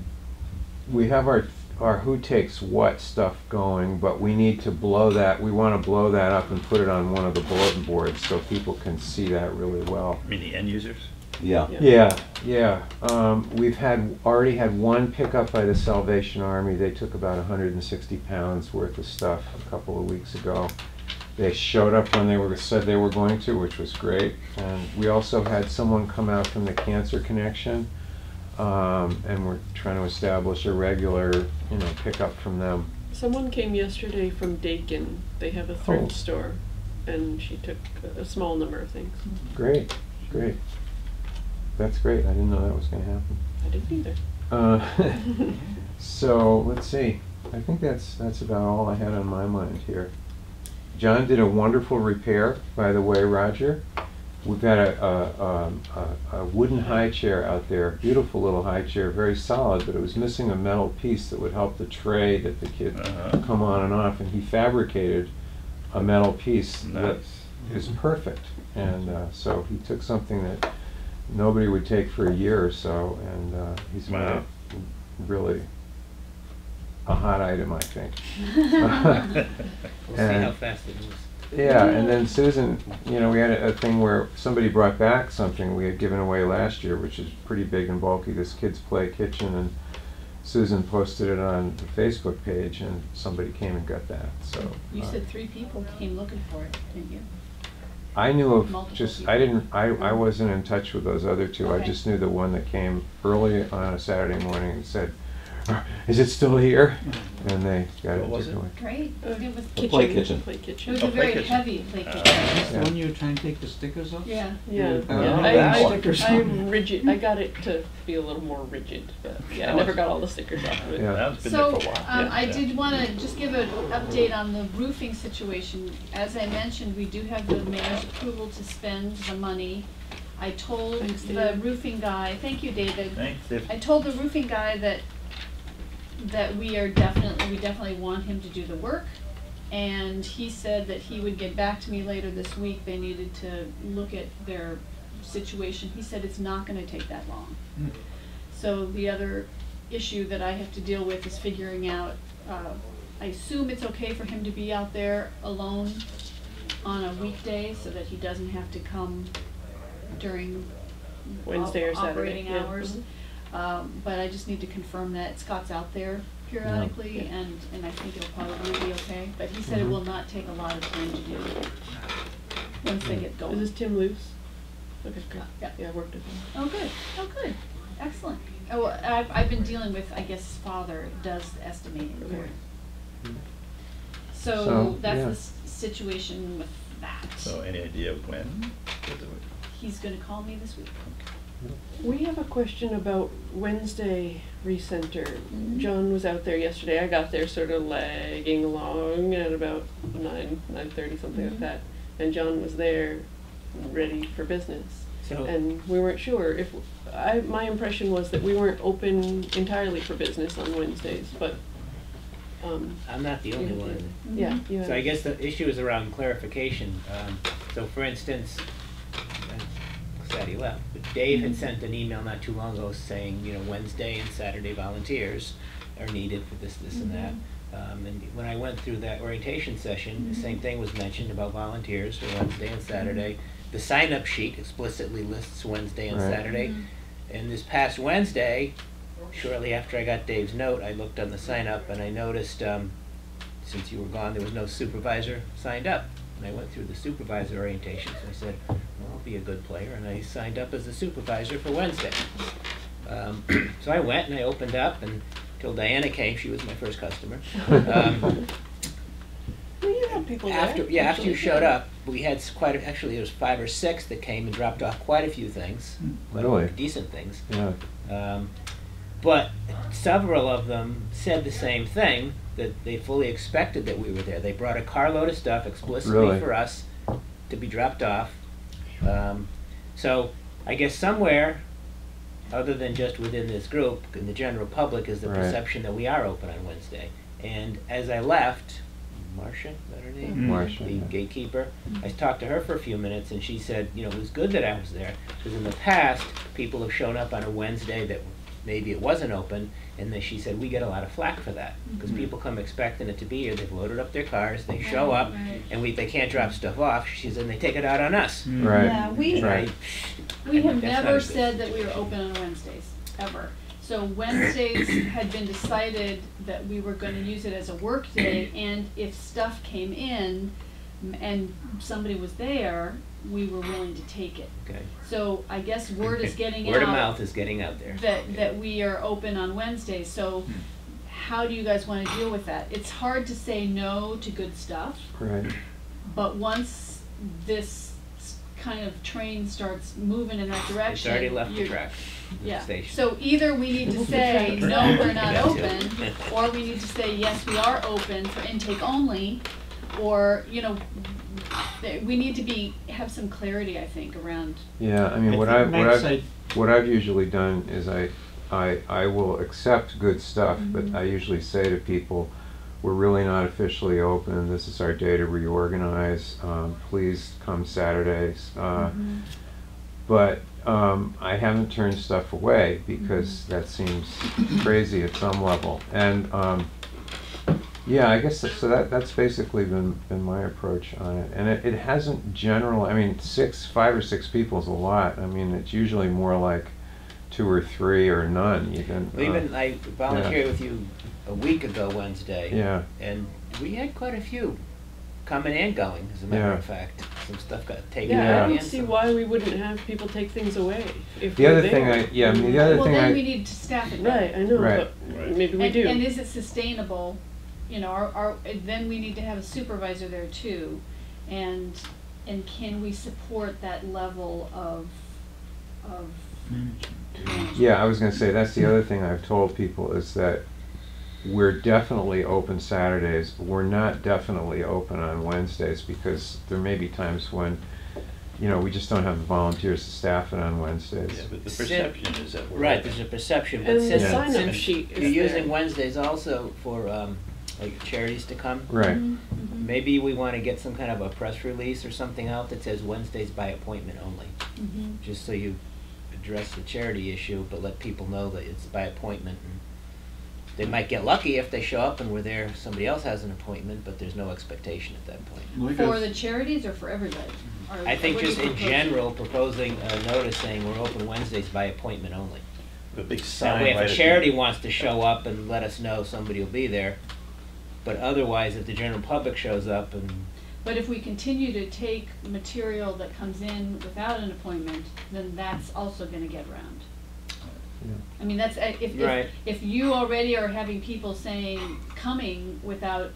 we have our, our who takes what stuff going, but we need to blow that, we wanna blow that up and put it on one of the bulletin boards so people can see that really well. I mean, the end users? Yeah. Yeah, yeah. Um, we've had, already had one pickup by the Salvation Army. They took about hundred and sixty pounds worth of stuff a couple of weeks ago. They showed up when they were, said they were going to, which was great. And we also had someone come out from the Cancer Connection. Um, and we're trying to establish a regular, you know, pickup from them. Someone came yesterday from Dakin. They have a Oh. thrift store, and she took a, a small number of things. Great, great. That's great. I didn't know that was gonna happen. I didn't either. Uh, so let's see. I think that's that's about all I had on my mind here. John did a wonderful repair, by the way, Roger. We've got a, a, um, a, a wooden high chair out there, beautiful little high chair, very solid, but it was missing a metal piece that would help the tray that the kid Uh-huh. come on and off, and he fabricated a metal piece that Nice. is perfect. And uh, so he took something that nobody would take for a year or so, and uh, he's made Wow. really a hot item, I think. We'll see how fast it moves. Yeah, and then Susan, you know, we had a, a thing where somebody brought back something we had given away last year, which is pretty big and bulky, this Kids Play Kitchen, and Susan posted it on the Facebook page, and somebody came and got that, so. You uh, said three people came looking for it, didn't you? I knew of Multiple just, people. I didn't, I, I wasn't in touch with those other two. I just knew the one that came early on a Saturday morning and said, "Uh, is it still here? And they got What it was taken it? away. Great, it was, The play kitchen. Play it kitchen. was Oh, a play very kitchen. heavy play Uh, kitchen. That's the Yeah. one you were trying to take the stickers off? Yeah. Yeah, Uh, yeah. no, I, I, stickers I, on. am rigid. I got it to be a little more rigid, but yeah, I never got all the stickers off of it. Yeah. That's been there So, for a while. um, Yeah, I yeah. did wanna just give an update on the roofing situation. As I mentioned, we do have the mayor's approval to spend the money. I told Thanks, the David. roofing guy, thank you, David. Thanks, Dave. I told the roofing guy that, that we are definitely, we definitely want him to do the work. And he said that he would get back to me later this week, they needed to look at their situation. He said it's not gonna take that long. Hmm. So the other issue that I have to deal with is figuring out, uh, I assume it's okay for him to be out there alone on a weekday so that he doesn't have to come during Wednesday or op- Saturday. operating yeah. hours. Um, but I just need to confirm that Scott's out there periodically Yeah. and, and I think it'll probably be okay. But he said it Mhm. will not take a lot of time to do, once they get Is going. this Tim Luce? Okay, good. Yeah. Yeah, I worked with him. Oh, good, oh, good, excellent. Oh, well, I've, I've been dealing with, I guess his father does the estimating for it. So So, that's yeah. the s- situation with that. So any idea of when? Is it- He's gonna call me this week. We have a question about Wednesday recenter. Mhm. John was out there yesterday. I got there sort of lagging along at about nine, nine thirty, something Mhm. like that. And John was there, ready for business. So, And we weren't sure if, I, my impression was that we weren't open entirely for business on Wednesdays, but, um, I'm not the only you one. did. Yeah, you So I guess the issue is around clarification. Um, so for instance, I'm sad he left, but Dave had sent an email not too long ago saying, you know, Wednesday and Saturday volunteers are needed for this, this and that. Um, and when I went through that orientation session, the same thing was mentioned about volunteers for Wednesday and Saturday. The sign-up sheet explicitly lists Wednesday and Right. Saturday. And this past Wednesday, shortly after I got Dave's note, I looked on the sign-up and I noticed, um, since you were gone, there was no supervisor signed up. And I went through the supervisor orientations, and I said, well, I'll be a good player, and I signed up as a supervisor for Wednesday. Um, so I went and I opened up, and till Diana came, she was my first customer. Um, Well, you had people there. after, yeah, after you showed up, we had quite, a- actually, there was five or six that came and dropped off quite a few things. quite Really? Decent things. Yeah. Um, but several of them said the same thing that they fully expected that we were there. They brought a carload of stuff explicitly Really? for us to be dropped off. Um, so I guess somewhere, other than just within this group, in the general public, is the Right. perception that we are open on Wednesday. And as I left, Marcia, is that her name? Mm. Marcia, the yeah. gatekeeper. I talked to her for a few minutes, and she said, you know, it was good that I was there because in the past, people have shown up on a Wednesday that maybe it wasn't open, and then she said, we get a lot of flack for that, because Mhm. people come expecting it to be here, they've loaded up their cars, they show up, Right. and we, they can't drop stuff off, she said, and they take it out on us. Right. Yeah, we, Right. we have never said that we were open on Wednesdays, ever. So Wednesdays had been decided that we were gonna use it as a work day, and if stuff came in and somebody was there, we were willing to take it. Okay. So I guess word is getting out. Word of mouth is getting out there. that, that we are open on Wednesdays, so hmm. how do you guys wanna deal with that? It's hard to say no to good stuff, Right. but once this s- kind of train starts moving in that It's direction. already left the you're- track, the Yeah, station. so either we need to say, no, we're not open, or we need to say, yes, we are open for intake only, or, you know, th- we need to be, have some clarity, I think, around, Yeah, I mean, what I I, think what I've, what I've usually done is I, I, I will accept good stuff, but I usually say to people, we're really not officially open, this is our day to reorganize, um, please come Saturdays. Uh, But, um, I haven't turned stuff away because that seems crazy at some level. And, um, yeah, I guess, that- so that, that's basically been, been my approach on it. And it, it hasn't general, I mean, six, five or six people is a lot. I mean, it's usually more like two or three or none even. Well, Even, Uh, I volunteered with you a week ago Wednesday. Yeah, And we had quite a few coming and going, as a matter Yeah. of fact. Some stuff got taken Yeah, I out. don't see why we wouldn't have people take things away if the we're other thing. I, yeah, I mean, the other well, thing then we need to staff it. Right, I know, Right. but Right. maybe we And, do. and is it sustainable, you know, our, our, then we need to have a supervisor there too. And, and can we support that level of, of Management. management? yeah, I was gonna say, that's the other thing I've told people is that we're definitely open Saturdays. We're not definitely open on Wednesdays because there may be times when, you know, we just don't have the volunteers to staff it on Wednesdays. Yeah, but the Sin- perception is that we're Right, open. there's a perception, but And the since, sign-up since sheet is you're using there. Wednesdays also for, um, like charities to come, Right, Mhm, mhm, maybe we wanna get some kind of a press release or something out that says Wednesdays by appointment only. mhm. Just so you address the charity issue, but let people know that it's by appointment. and They might get lucky if they show up and we're there, somebody else has an appointment, but there's no expectation at that point. For the charities or for everybody? Or I think what are you just in general, proposing a notice saying we're open Wednesdays by appointment only. A big That sign way, if a charity wants to show up and let us know, somebody will be there. But otherwise, if the general public shows up and, But if we continue to take material that comes in without an appointment, then that's also gonna get around. Yeah. I mean, that's, uh, if, Right. if, if you already are having people saying, coming without,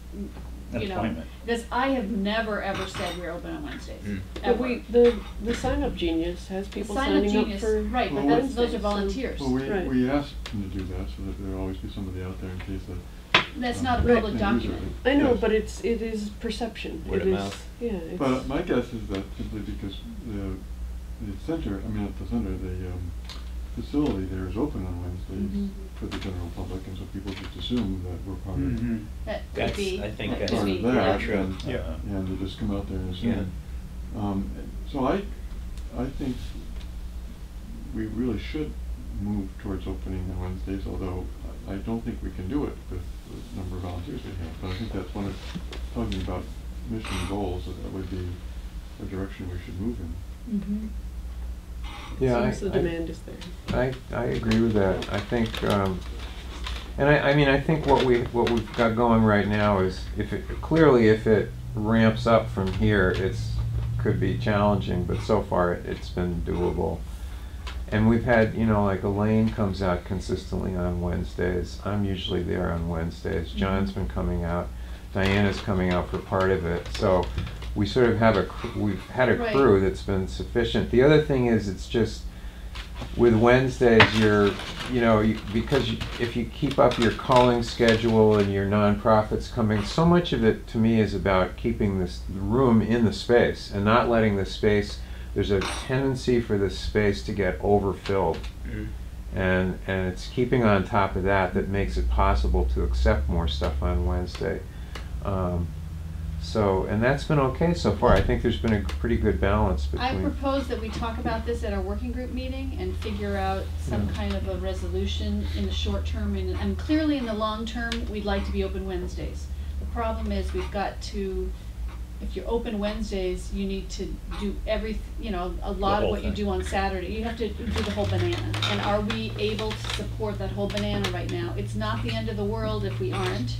An you know. appointment. Because I have never, ever said we're open on Wednesdays, Hmm. But we, the, the SignUpGenius has people Sign signing up Genius, for. right, but Well, that's, those are Wednesdays, so- volunteers. Well, we, Right. we asked them to do that, so that there'll always be somebody out there in case the. That's not a Right. public end document. I know, Yes. but it's, it is perception. Word It of is- mouth. Yeah, it's. But my guess is that simply because the, the center, I mean, at the center, the, um, facility there is open on Wednesdays Mhm. for the general public, and so people just assume that we're part of, Mhm. That could That's- be, I think that that's could part be, of yeah. that, True. and, Yeah. and they just come out there and Yeah. assume. Um, so I, I think we really should move towards opening on Wednesdays, although I I don't think we can do it with the number of volunteers we have. But I think that's one of, talking about mission goals, that that would be a direction we should move in. Mhm. yeah. I- Since the I- is there. I, I agree with that. I think, um, and I, I mean, I think what we, what we've got going right now is, if it, clearly if it ramps up from here, it's, could be challenging, but so far it- it's been doable. And we've had, you know, like Elaine comes out consistently on Wednesdays. I'm usually there on Wednesdays. Mm-hmm. John's been coming out. Diana's coming out for part of it. So we sort of have a, cr- we've had a Right. crew that's been sufficient. The other thing is, it's just, with Wednesdays, you're, you know, you, because you, if you keep up your calling schedule and your nonprofits coming, so much of it to me is about keeping this room in the space and not letting the space. There's a tendency for this space to get overfilled, Mm. and and it's keeping on top of that that makes it possible to accept more stuff on Wednesday. Um, So, and that's been okay so far. I think there's been a pretty good balance I propose that we talk about this at our working group meeting and figure out some Yeah. kind of a resolution in the short term and, and clearly in the long term, we'd like to be open Wednesdays. The problem is we've got to, if you're open Wednesdays, you need to do every, you know, a lot of whole what you thing. do on Saturday. You have to do the whole banana. And are we able to support that whole banana right now? It's not the end of the world if we aren't.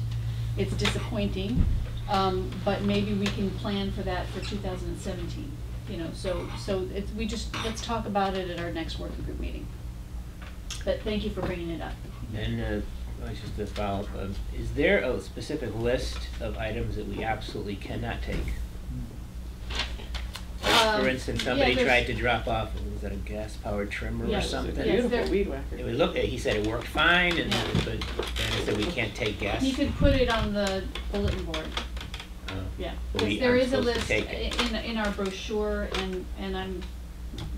It's disappointing, um, but maybe we can plan for that for two thousand and seventeen. You know, so, so it's, we just, let's talk about it at our next working group meeting. But thank you for bringing it up. And, uh, well, just to follow, um, is there a specific list of items that we absolutely cannot take? Like, Um, For instance, yeah, somebody there's- tried to drop off, was that a gas powered trimmer or Yes. something? Yes, Beautiful there- weed whacker. It would look, he said it worked fine, and, Yeah. but then he said we can't take gas. You could put it on the bulletin board, Uh, yeah. But we Because there aren't is a supposed to list take it. in, in our brochure and, and I'm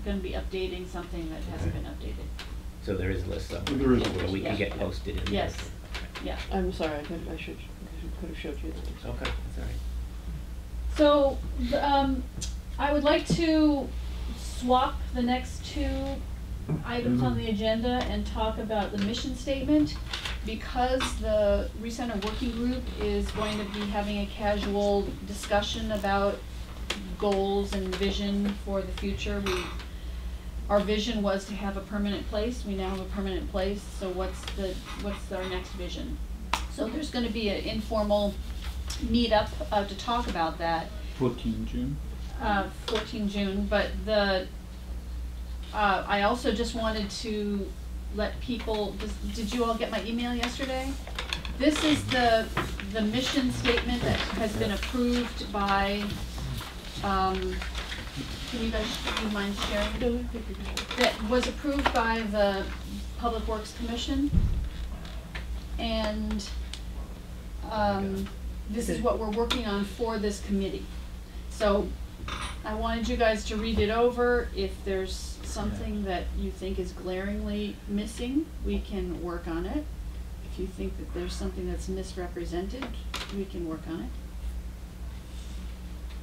gonna be updating something that hasn't been updated. So there is a list somewhere. There is a So list. we can get posted in there. Yes. Yeah. I'm sorry, I could, I should, could have showed you that. Okay, that's all right. So, the, um, I would like to swap the next two items on the agenda and talk about the mission statement. Because the recenter working group is going to be having a casual discussion about goals and vision for the future, we, our vision was to have a permanent place, we now have a permanent place, so what's the, what's our next vision? So there's gonna be an informal meetup, uh, to talk about that, Fourteen June. uh, 14 June, but the, uh, I also just wanted to let people, does- did you all get my email yesterday? This is the, the mission statement that has been approved by, um, can you guys, do you mind sharing? No, I think we can. that was approved by the Public Works Commission. And, um, this is what we're working on for this committee. So, I wanted you guys to read it over. If there's something that you think is glaringly missing, we can work on it. If you think that there's something that's misrepresented, we can work on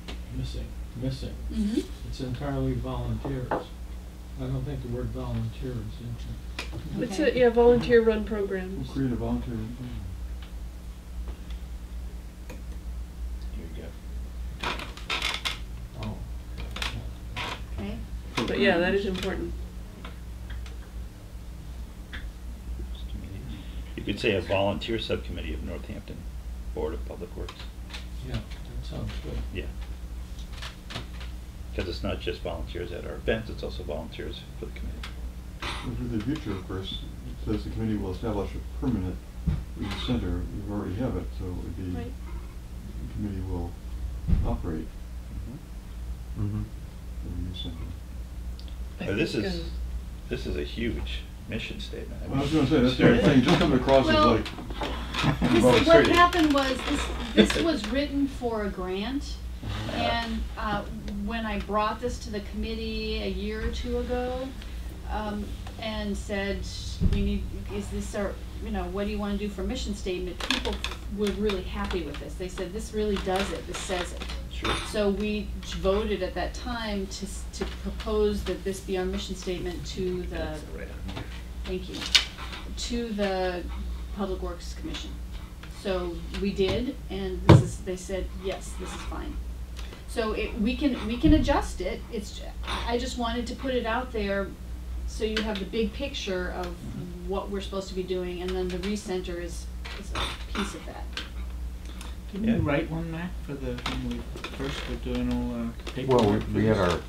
it. Missing, missing. Mm-hmm. It's entirely volunteers. I don't think the word volunteer is in here. It's a, yeah, volunteer run programs. We'll create a volunteer. Here you go. Oh. Okay, But yeah, that is important. You could say a volunteer subcommittee of Northampton Board of Public Works. Yeah, that sounds good. Yeah. Because it's not just volunteers at our events, it's also volunteers for the committee. Well, For the future, of course, it says the committee will establish a permanent reuse center. We already have it, so it would be, right. the committee will operate Mm-hmm. the reuse center. Uh, This is, this is a huge mission statement. I Well, I was gonna say, that's the thing, just coming across as Well, like. This, Well, what certainly. happened was, this, this was written for a grant, and, uh, when I brought this to the committee a year or two ago, um, and said, we need, is this our, you know, what do you wanna do for mission statement, people were really happy with this, they said, this really does it, this says it. Sure. So we voted at that time to, to propose that this be our mission statement to the right thank you, to the Public Works Commission. So we did, and this is, they said, yes, this is fine. So it, we can, we can adjust it, it's, ju- I just wanted to put it out there so you have the big picture of what we're supposed to be doing, and then the recenter is, is a piece of that. Didn't Yeah. you write one, Mac, for the, when we first were doing all, uh, Well, paperwork? we, we had our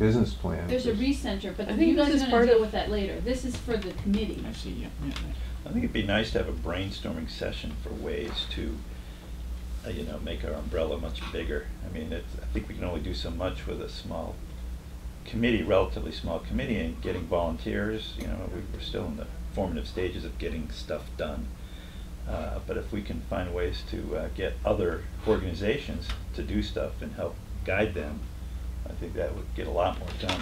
business plan. There's a recenter, but I think you this guys is are gonna part deal of- with that later, this is for the committee. I see, yeah, yeah, yeah. I think it'd be nice to have a brainstorming session for ways to, uh, you know, make our umbrella much bigger. I mean, I think we can only do so much with a small committee, relatively small committee, and getting volunteers, you know, we- we're still in the formative stages of getting stuff done. Uh, But if we can find ways to uh, get other organizations to do stuff and help guide them, I think that would get a lot more done.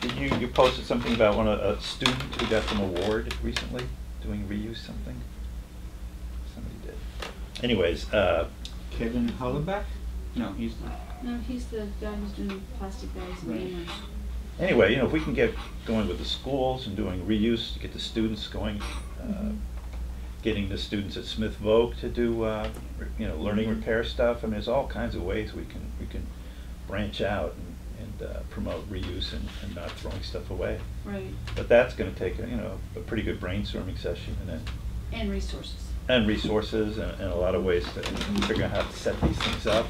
Did you, you posted something about one, of- a student who got some award recently, doing reuse something? Somebody did. Anyways, uh, Kevin Holleback? No, he's the, No, he's the guy who's doing plastic bags and Right. Amherst. Anyway, you know, if we can get going with the schools and doing reuse, to get the students going, uh, Mhm. getting the students at Smith Voc to do, uh, re- you know, learning Mhm. repair stuff, I mean, there's all kinds of ways we can, we can branch out and, and uh, promote reuse and, and not throwing stuff away. Right, But that's gonna take, a, you know, a pretty good brainstorming session and then, and resources. And resources and, and a lot of ways to figure out how to set these things up.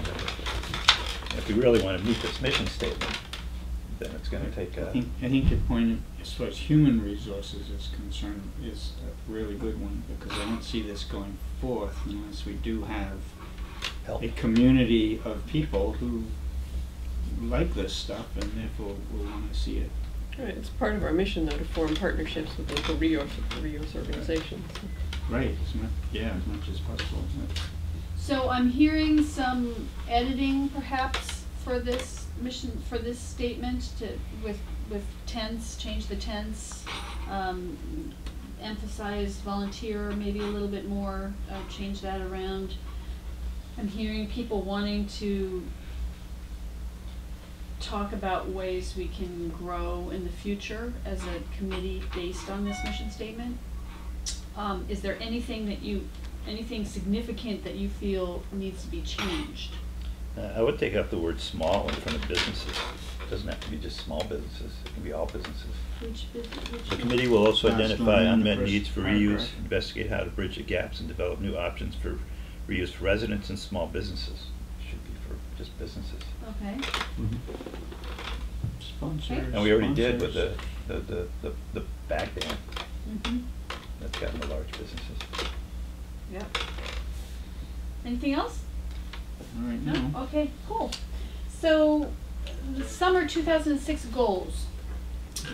If we really wanna meet this mission statement, then it's gonna take I a, think, I think your point as far as human resources is concerned is a really good one, because I don't see this going forth unless we do have help. a community of people who like this stuff and therefore will wanna see it. Right, it's part of our mission though to form partnerships with local reuse, reuse organizations. Right, as much, yeah, as much as possible. So I'm hearing some editing perhaps for this mission, for this statement to, with, with tense, change the tense, um, emphasize volunteer maybe a little bit more, uh, change that around. I'm hearing people wanting to talk about ways we can grow in the future as a committee based on this mission statement. Um, is there anything that you, anything significant that you feel needs to be changed? Uh, I would take out the word small in front of businesses. It doesn't have to be just small businesses, it can be all businesses. Which, bus- which? The committee will also No, identify unmet needs for paragraph. reuse, investigate how to bridge the gaps and develop new options for reuse for residents and small businesses. Should be for just businesses. Okay, Sponsors. And we already did with the, sponsors. the, the, the the bag ban, mm-hmm, that's gotten the large businesses. yep. Anything else? All right, No? no. Okay, cool. So, the summer two thousand and six goals.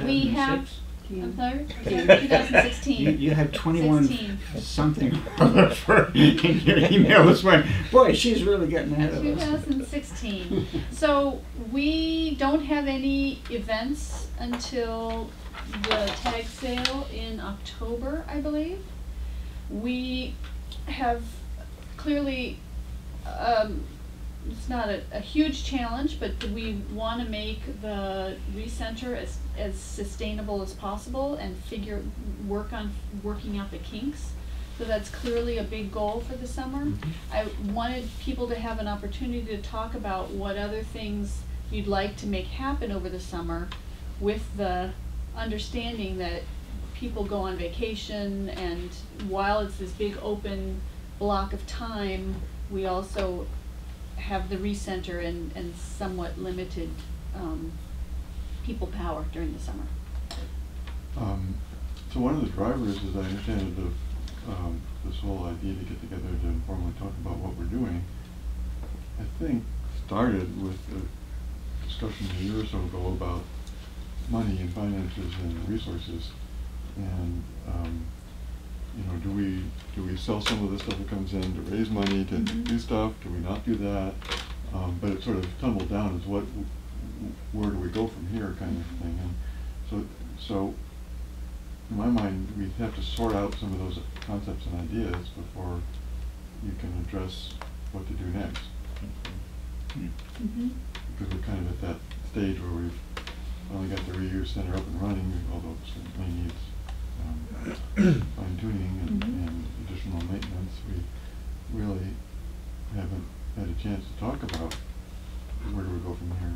We have, 2006? I'm sorry, two thousand sixteen. You, you had twenty-one 16. something for, in your email this morning. Boy, she's really getting ahead of us. 2016. So we don't have any events until the tag sale in October, I believe. We have clearly, um, it's not a, a huge challenge, but we wanna make the recenter as, as sustainable as possible and figure, work on, working out the kinks. So that's clearly a big goal for the summer. I wanted people to have an opportunity to talk about what other things you'd like to make happen over the summer with the understanding that people go on vacation and while it's this big open block of time, we also have the recenter and, and somewhat limited, um, people power during the summer. Um, so one of the drivers, as I understand it, of, um, this whole idea to get together to informally talk about what we're doing, I think started with a discussion a year or so ago about money and finances and resources. And, um, you know, do we, do we sell some of the stuff that comes in to raise money to Mhm. do stuff? Do we not do that? Um, but it sort of tumbled down as what, where do we go from here kind of thing. And so, so in my mind, we have to sort out some of those concepts and ideas before you can address what to do next. Mm-hmm. Because we're kind of at that stage where we've finally got the reuse center up and running, although it certainly needs um, fine tuning and, Mhm. and additional maintenance. We really haven't had a chance to talk about where do we go from here.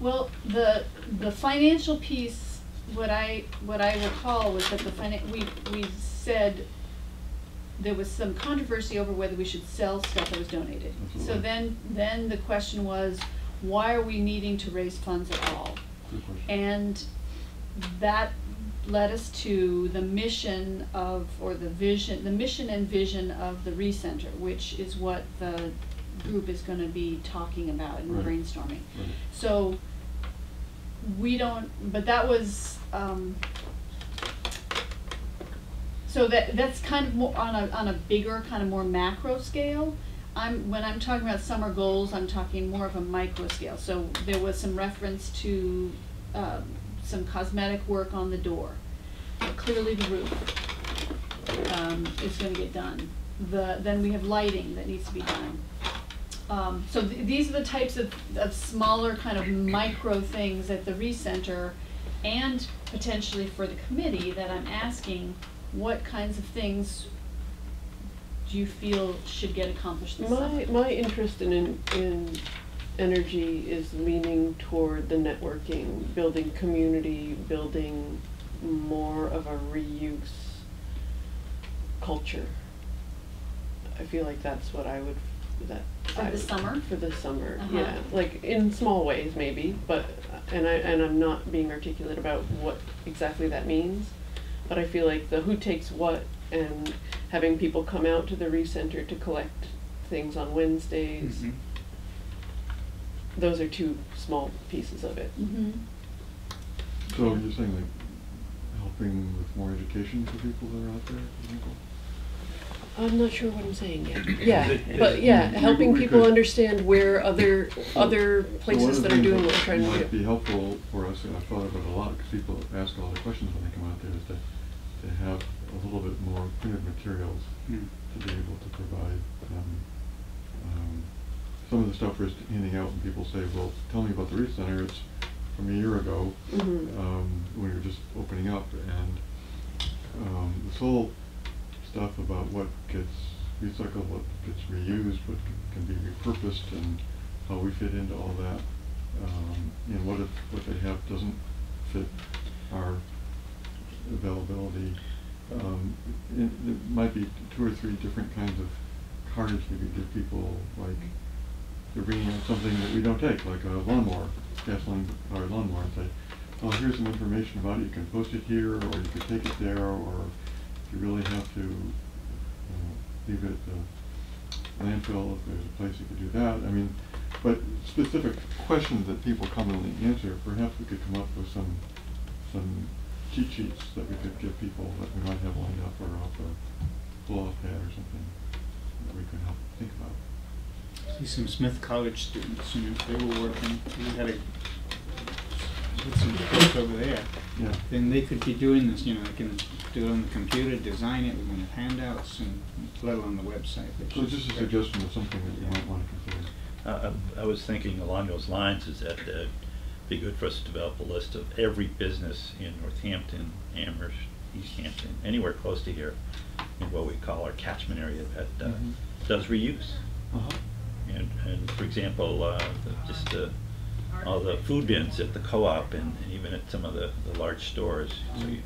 Well, the, the financial piece, what I, what I recall was that the finan, we, we said there was some controversy over whether we should sell stuff that was donated. Mm-hmm. So then, then the question was, why are we needing to raise funds at all? Good question. And that led us to the mission of, or the vision, the mission and vision of the recenter, which is what the group is gonna be talking about and Right. brainstorming. Right. So, we don't, but that was, um, so that, that's kind of more on a, on a bigger, kind of more macro scale. I'm, when I'm talking about summer goals, I'm talking more of a micro scale. So there was some reference to, um, some cosmetic work on the door. But Clearly the roof, um, is gonna get done. The, then we have lighting that needs to be done. Um, so th- these are the types of, of smaller kind of micro things at the recenter and potentially for the committee that I'm asking, what kinds of things do you feel should get accomplished this My, summer? my interest in, in, in energy is leaning toward the networking, building community, building more of a reuse culture. I feel like that's what I would, that. For I the summer? For the summer, Uh-huh. yeah, like in small ways maybe, but, and I, and I'm not being articulate about what exactly that means. But I feel like the who takes what and having people come out to the recenter to collect things on Wednesdays. Mhm. Those are two small pieces of it. Mm-hmm. So you're saying like helping with more education for people that are out there, for example? I'm not sure what I'm saying yet. Yeah, but yeah, helping we people could- understand where other, other places of that are doing what we're trying Might to be helpful for us, and I've thought about it a lot, because people ask a lot of questions when they come out there, is to, to have a little bit more printed materials Hmm. to be able to provide, um, um, some of the stuff we're just handing out, and people say, well, tell me about the ReCenter, it's from a year ago, Mhm. um, when we were just opening up, and, um, this whole stuff about what gets recycled, what gets reused, what can be repurposed, and how we fit into all that. Um, and what if, what they have doesn't fit our availability. Um, it, it might be two or three different kinds of cards we could give people, like, they're bringing in something that we don't take, like a lawnmower, gasoline powered lawnmower, and say, oh, here's some information about it, you can post it here, or you can take it there, or you really have to, uh, leave it at the landfill, if there's a place you could do that, I mean, but specific questions that people commonly answer, perhaps we could come up with some, some cheat sheets that we could give people that we might have lined up, or off a pull-off pad or something, that we could help think about. See some Smith College students, if they were working, we had a, put some kids over there. Yeah. Then they could be doing this, you know, they can do it on the computer, design it, we're gonna have handouts and let it on the website. which So is just a suggestion of something that you might wanna consider. Uh, I I was thinking along those lines is that uh, it'd be good for us to develop a list of every business in Northampton, Amherst, Easthampton, anywhere close to here, in what we call our catchment area that uh, Mhm. does reuse. Uh-huh. And, and for example, uh, the- just uh, all the food bins at the co-op and and even at some of the, the large stores. So you,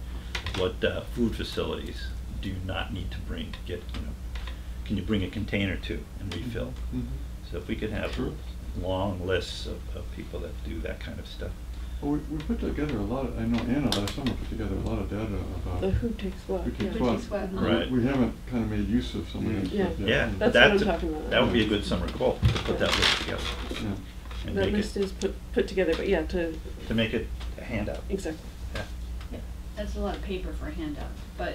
what uh, food facilities do you not need to bring, to get, you know, can you bring a container to and refill? Mhm. So if we could have Sure. long lists of, of people that do that kind of stuff. Well, we, we put together a lot, of- I know Anna last summer put together a lot of data about. The who takes what, Who takes yeah. what. Who takes what, We- Right. We haven't kind of made use of some of that Yeah. stuff yet. Yeah, and- but That's what I'm that's, talking about. that would be a good summer goal, to put that list together. Yeah. and That make list it- is put, put together, but yeah, to, To make it a handout. exactly. Yeah. Yeah, That's a lot of paper for a handout, but.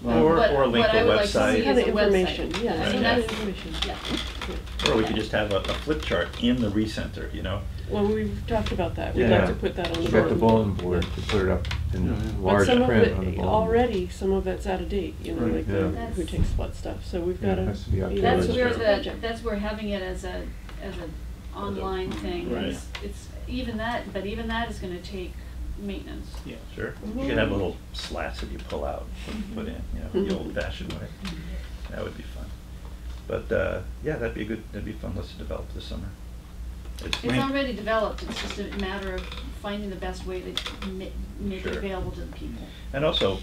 Well, Or, But or link what the I would like to website. see Kind is a website. information, yeah, I Right. mean, some kind that's, information. yeah. Or we could just have a, a flip chart in the recenter, you know? Well, we've talked about that, we'd Yeah. like to put that on the You board. got the bulletin board to put it up in Yeah, yeah. But large some of print it, on the bulletin. board. already, some of it's out of date, you know, Right, like yeah. the who takes what stuff, so we've Yeah, gotta. has to be up to That's That's where it's a the, that's where having it as a, as an online thing, Right. it's, it's, even that, but even that is gonna take maintenance. Yeah. Sure. You could have little slats that you pull out, and put in, you know, the Mhm. old fashioned way. That would be fun. But, uh, yeah, that'd be a good, that'd be fun Let's develop this summer. It's- It's already developed, it's just a matter of finding the best way to ma- make it available to the people. And also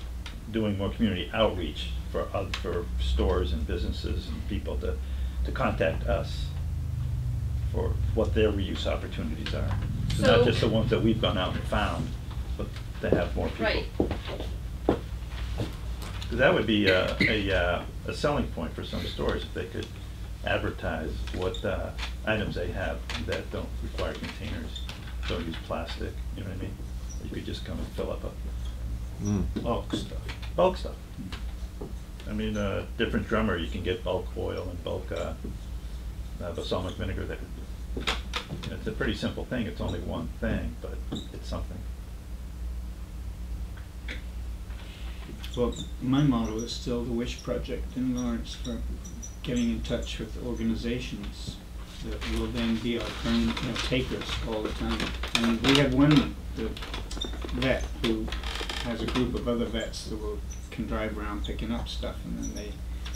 doing more community outreach for, oth- for stores and businesses and people to, to contact us for what their reuse opportunities are. So So- not just the ones that we've gone out and found, but to have more people. Right. 'Cause that would be uh, a, uh, a selling point for some stores if they could advertise what uh, items they have that don't require containers, don't use plastic, you know what I mean? You could just come and fill up a Mm. bulk stuff, bulk stuff. I mean, uh, different drummer, you can get bulk oil and bulk, uh, uh, balsamic vinegar that, it's a pretty simple thing, it's only one thing, but it's something. Well, my motto is still the Wish Project in Lawrence for getting in touch with organizations that will then be our turn, you know, takers all the time. And we have one the vet who has a group of other vets that will, can drive around picking up stuff and then they,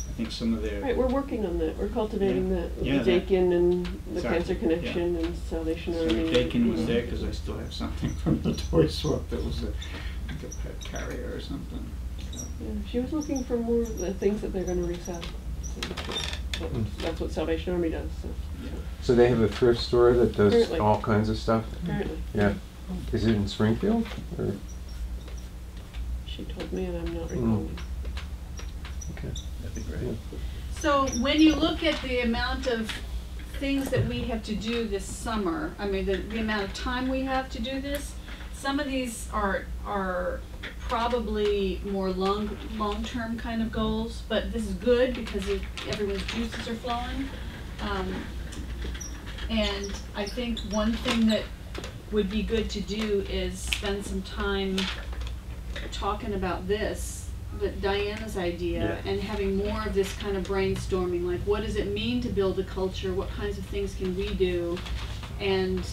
I think some of their. Right, we're working on that, we're cultivating Yeah. that, Yeah, with that- Dakin and the Exactly, Cancer yeah. Connection and Salvation So Army. Dakin was there, cause I still have something from the toy swap that was a, like a pet carrier or something. Yeah, she was looking for more of the things that they're gonna resell. So that's- That's what Salvation Army does, so, So they have a thrift store that does Apparently. all kinds of stuff? apparently. Yeah. Is it in Springfield? Or, She told me and I'm not Mm. recalling. Okay. That'd be great. So when you look at the amount of things that we have to do this summer, I mean, the, the amount of time we have to do this, some of these are, are probably more long, long-term kind of goals, but this is good because it, everyone's juices are flowing. Um, and I think one thing that would be good to do is spend some time talking about this, that Diana's idea, Yeah. and having more of this kind of brainstorming, like what does it mean to build a culture, what kinds of things can we do? And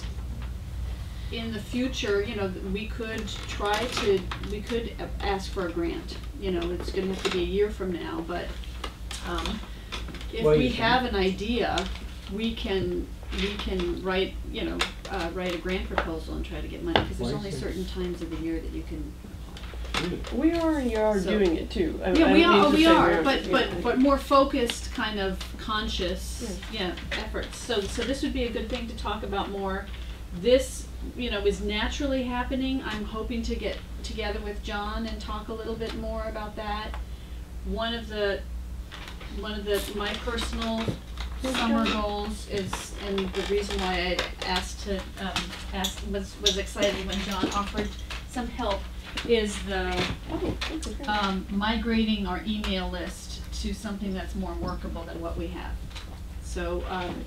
in the future, you know, we could try to, we could ask for a grant, you know, it's gonna have to be a year from now, but, um, if Well, we have an idea, we can, we can write, you know, uh, write a grant proposal and try to get money, cause there's only certain times of the year that you can We already are So- doing it too. I- yeah, I we don't are, mean to we say are, we're- but, yeah. but, but more focused, kind of conscious, yeah, efforts. So, so this would be a good thing to talk about more. This, you know, is naturally happening. I'm hoping to get together with John and talk a little bit more about that. One of the, one of the, my personal summer goals is, and the reason why I asked to, um, asked, was, was excited when John offered some help, is the, um, migrating our email list to something that's more workable than what we have. So, um,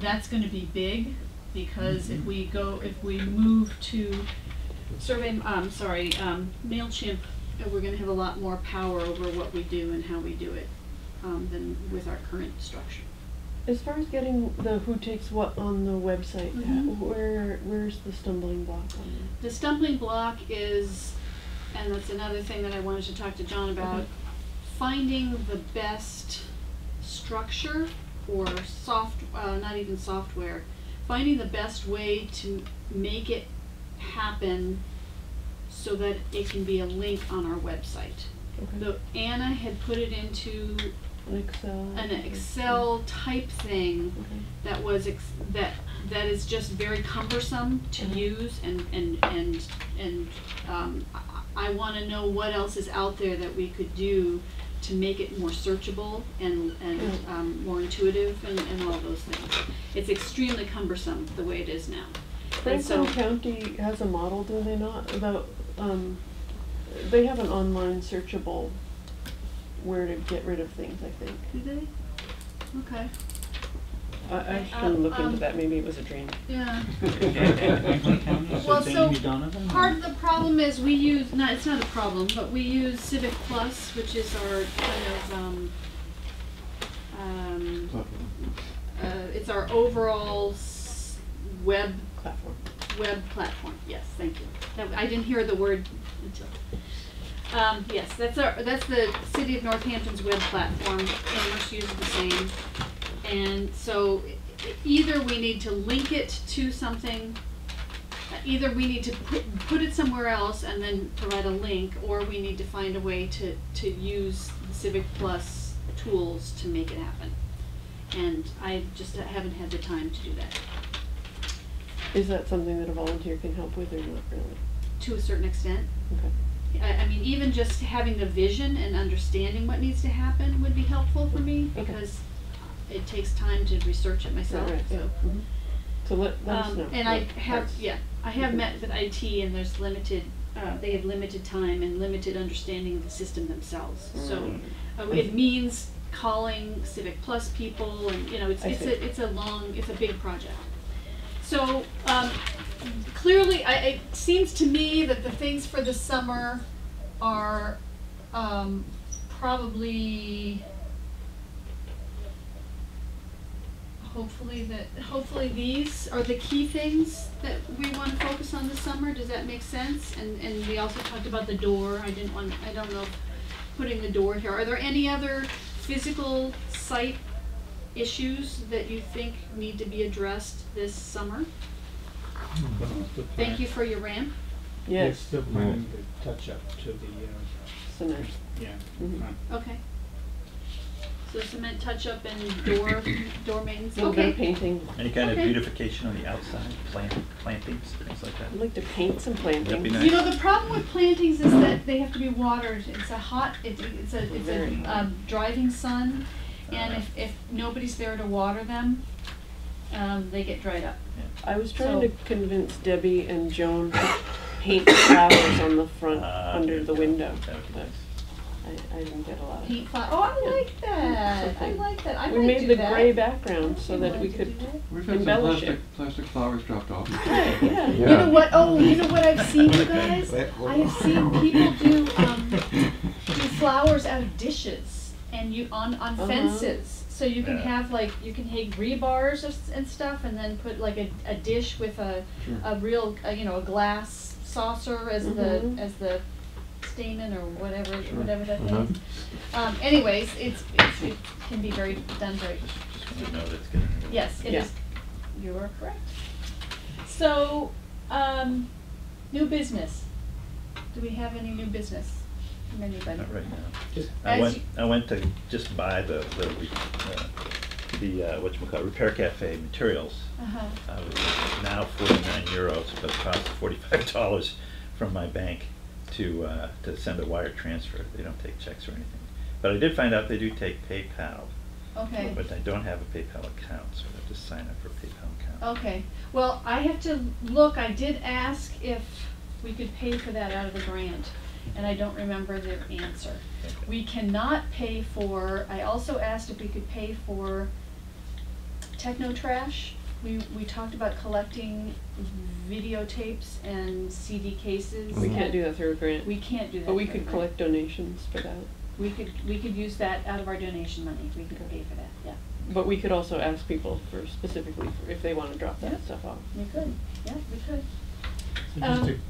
that's gonna be big, because if we go, if we move to survey, um, sorry, um, MailChimp, uh, we're gonna have a lot more power over what we do and how we do it, um, than with our current structure. As far as getting the who takes what on the website, Mhm. where, where's the stumbling block on that? The stumbling block is, and that's another thing that I wanted to talk to John about, finding the best structure or soft, uh, not even software, finding the best way to make it happen so that it can be a link on our website. Okay. The, Anna had put it into An Excel? an Excel type thing Okay. that was ex- that that is just very cumbersome to use and and and and um, I, I want to know what else is out there that we could do to make it more searchable and and um, more intuitive and, and all those things. It's extremely cumbersome the way it is now. And so Franklin County has a model, do they not, about, um, they have an online searchable where to get rid of things, I think. do they? Okay. I, I Uh, should look um, into that, maybe it was a dream. Yeah. Franklin County, so Well, so Part of the problem is we use, not, it's not a problem, but we use Civic Plus, which is our kind of, um, um, Platform. uh, it's our overall s- web, Platform. web platform, yes, thank you. That, I didn't hear the word until. Um, yes, that's our, that's the City of Northampton's web platform, Amherst uses the same. And so either we need to link it to something, either we need to put, put it somewhere else and then provide a link, or we need to find a way to, to use the Civic Plus tools to make it happen. And I just haven't had the time to do that, Is that something that a volunteer can help with or not really? to a certain extent. Okay. I, I mean, even just having the vision and understanding what needs to happen would be helpful for me, Okay. because it takes time to research it myself, Right, yeah. so. Mhm. So let, let us Um, know. and I what have, parts. yeah, I have Mhm. met with IT and there's limited, uh, they have limited time and limited understanding of the system themselves. So, Mm. uh, it means calling CivicPlus people and, you know, it's, I it's see. a, it's a long, it's a big project. So, um, clearly, I, it seems to me that the things for the summer are, um, probably hopefully that, hopefully these are the key things that we wanna focus on this summer, does that make sense? And, and we also talked about the door, I didn't want, I don't know, putting the door here, are there any other physical site issues that you think need to be addressed this summer? Thank you for your ramp, Yes, It's the one, the touch-up to the, uh, cement. yeah, Mhm. front. okay. So cement touch-up and door, door maintenance, A little bit of okay, painting. Any kind of Okay. beautification on the outside, plant, plantings, things like that? I'd like to paint some That'd be plantings. nice. You know, the problem with plantings is that they have to be watered, it's a hot, it's, it's a, it's Very a, hot. um, driving sun, and Uh, if, if nobody's there to water them, um, they get dried up. I was trying to convince Debbie and Joan to paint flowers on the front, Ah, under the window. That would be nice. I, I didn't get a lot of. Paint fly, oh, I like that, I Something. like that, I We might made do the that. gray background so that we could, do that. We've had some Embellish plastic, it. plastic flowers dropped off. yeah. You know what, oh, you know what I've seen, you guys? I have seen people do, um, do flowers out of dishes and you, on, on Uh-huh. fences. So you can Yeah. have like, you can hang rebars of and stuff and then put like a, a dish with a, Sure. a real, uh, you know, a glass saucer as the, Mhm. as the stamen or whatever, Sure. whatever that Uh-huh. thing is. Um, anyways, it's, it's, it can be very, done very Just, just want to know that it's. Yes, it Yeah. is. You are correct. So, um, new business. Do we have any new business from anybody? Not right now. Just- I went, I went to just buy the, the, re- uh, the, uh, whatchamacallit, Repair Cafe materials. Uh-huh. Uh, now forty-nine euros, but it costs forty-five dollars from my bank to, uh, to send a wire transfer. They don't take checks or anything. But I did find out they do take PayPal. Okay. But I don't have a PayPal account, so I have to sign up for a PayPal account. Okay. Well, I have to look, I did ask if we could pay for that out of the grant, and I don't remember the answer. Okay. We cannot pay for, I also asked if we could pay for techno trash. We, we talked about collecting videotapes and CD cases. We can't do that through a grant. We can't do that. But we for could a grant. collect donations for that. We could, we could use that out of our donation money, we could pay for that, yeah. But we could also ask people for specifically for if they wanna drop Yeah. that stuff off. We could, yeah, we could. So just Um,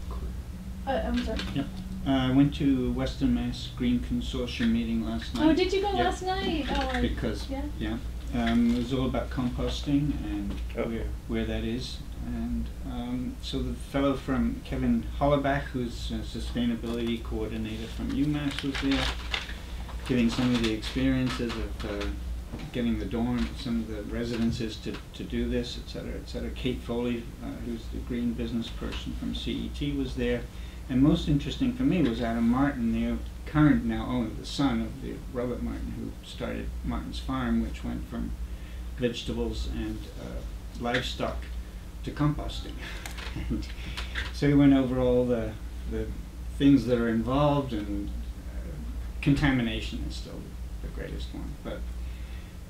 a Uh, I'm sorry. Yep. Uh, I went to Western Mass Green Consortium meeting last night. Oh, did you go Yeah. last night? Oh, Because, Yeah. yeah, um, it was all about composting and Oh. where, where that is. And, um, so the fellow from, Kevin Hollaback, who's a sustainability coordinator from UMass was there, giving some of the experiences of, uh, getting the dorm, some of the residences to, to do this, et cetera, et cetera. Kate Foley, uh, who's the green business person from CET was there. And most interesting for me was Adam Martin, the current now owner, the son of the Robert Martin, who started Martin's Farm, which went from vegetables and uh, livestock to composting. and so he went over all the, the things that are involved, and uh, contamination is still the greatest one. But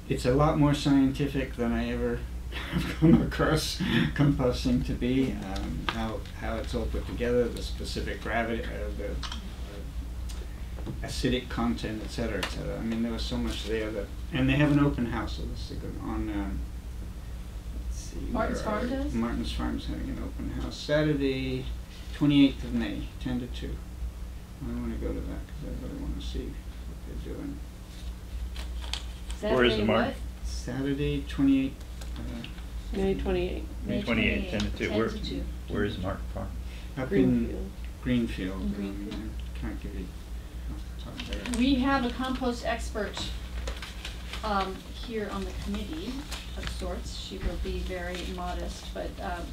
it's a lot more scientific than I ever have come across composting to be. Um, how how it's all put together, the specific gravity, uh, the uh, acidic content, et cetera, et cetera. I mean, there was so much there that, and they have an open house, so this is a good on. Um, let's see, Martin's where are Farm we? does? Martin's Farm's having an open house Saturday, twenty eighth of May, ten to two. I want to go to that because I really want to see what they're doing. Where is the mark? Saturday, twenty eighth. Uh, May twenty-eight, May May twenty-eight, ten to 28, two. 10 Where, to 2. where is Mark Farm? up in Greenfield. Greenfield. Um, Greenfield. I can't give you off the top of my head. We have a compost expert, um, here on the committee of sorts. She will be very modest, but, um,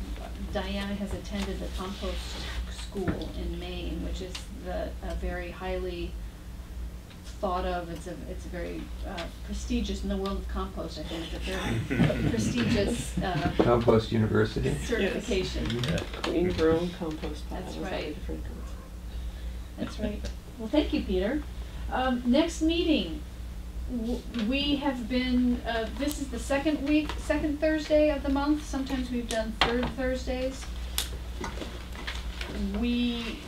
Diana has attended the compost school in Maine, which is the, a very highly thought of, it's a, it's a very, uh, prestigious in the world of compost, I think, it's a very prestigious, uh, Compost University. certification. Yeah. Green grown compost pile. That's is how they right. That's right. Well, thank you, Peter. Um, next meeting, w- we have been, uh, this is the second week, second Thursday of the month. Sometimes we've done third Thursdays. We,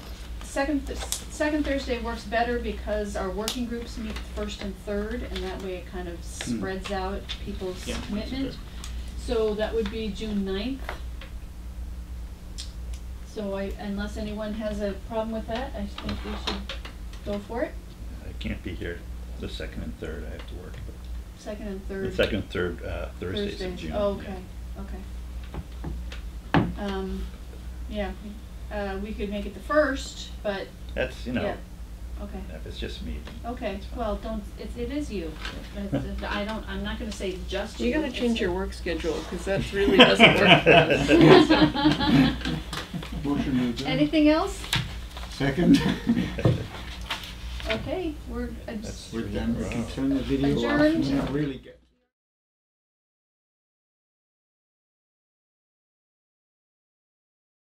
second, th- second Thursday works better because our working groups meet first and third, and that way it kind of spreads out people's Yeah, commitment. So that would be June ninth. So I, unless anyone has a problem with that, I think we should go for it, I can't be here the second and third, I have to work. second and third. The third. second and third uh, Thursdays of June. Oh, yeah. okay, okay. Um, yeah, uh, we could make it the first, but, That's, you know, yeah, okay. if it's just me. then Okay, it's fine. well, don't, it, it is you. It's- it's- I don't, I'm not gonna say just you. You gotta change your work schedule, cause that really doesn't work for us. Motion to adjourn. Anything else? Second? Okay, we're, uh, That's We're done, we can turn the video off. Adjourned. We're not really get.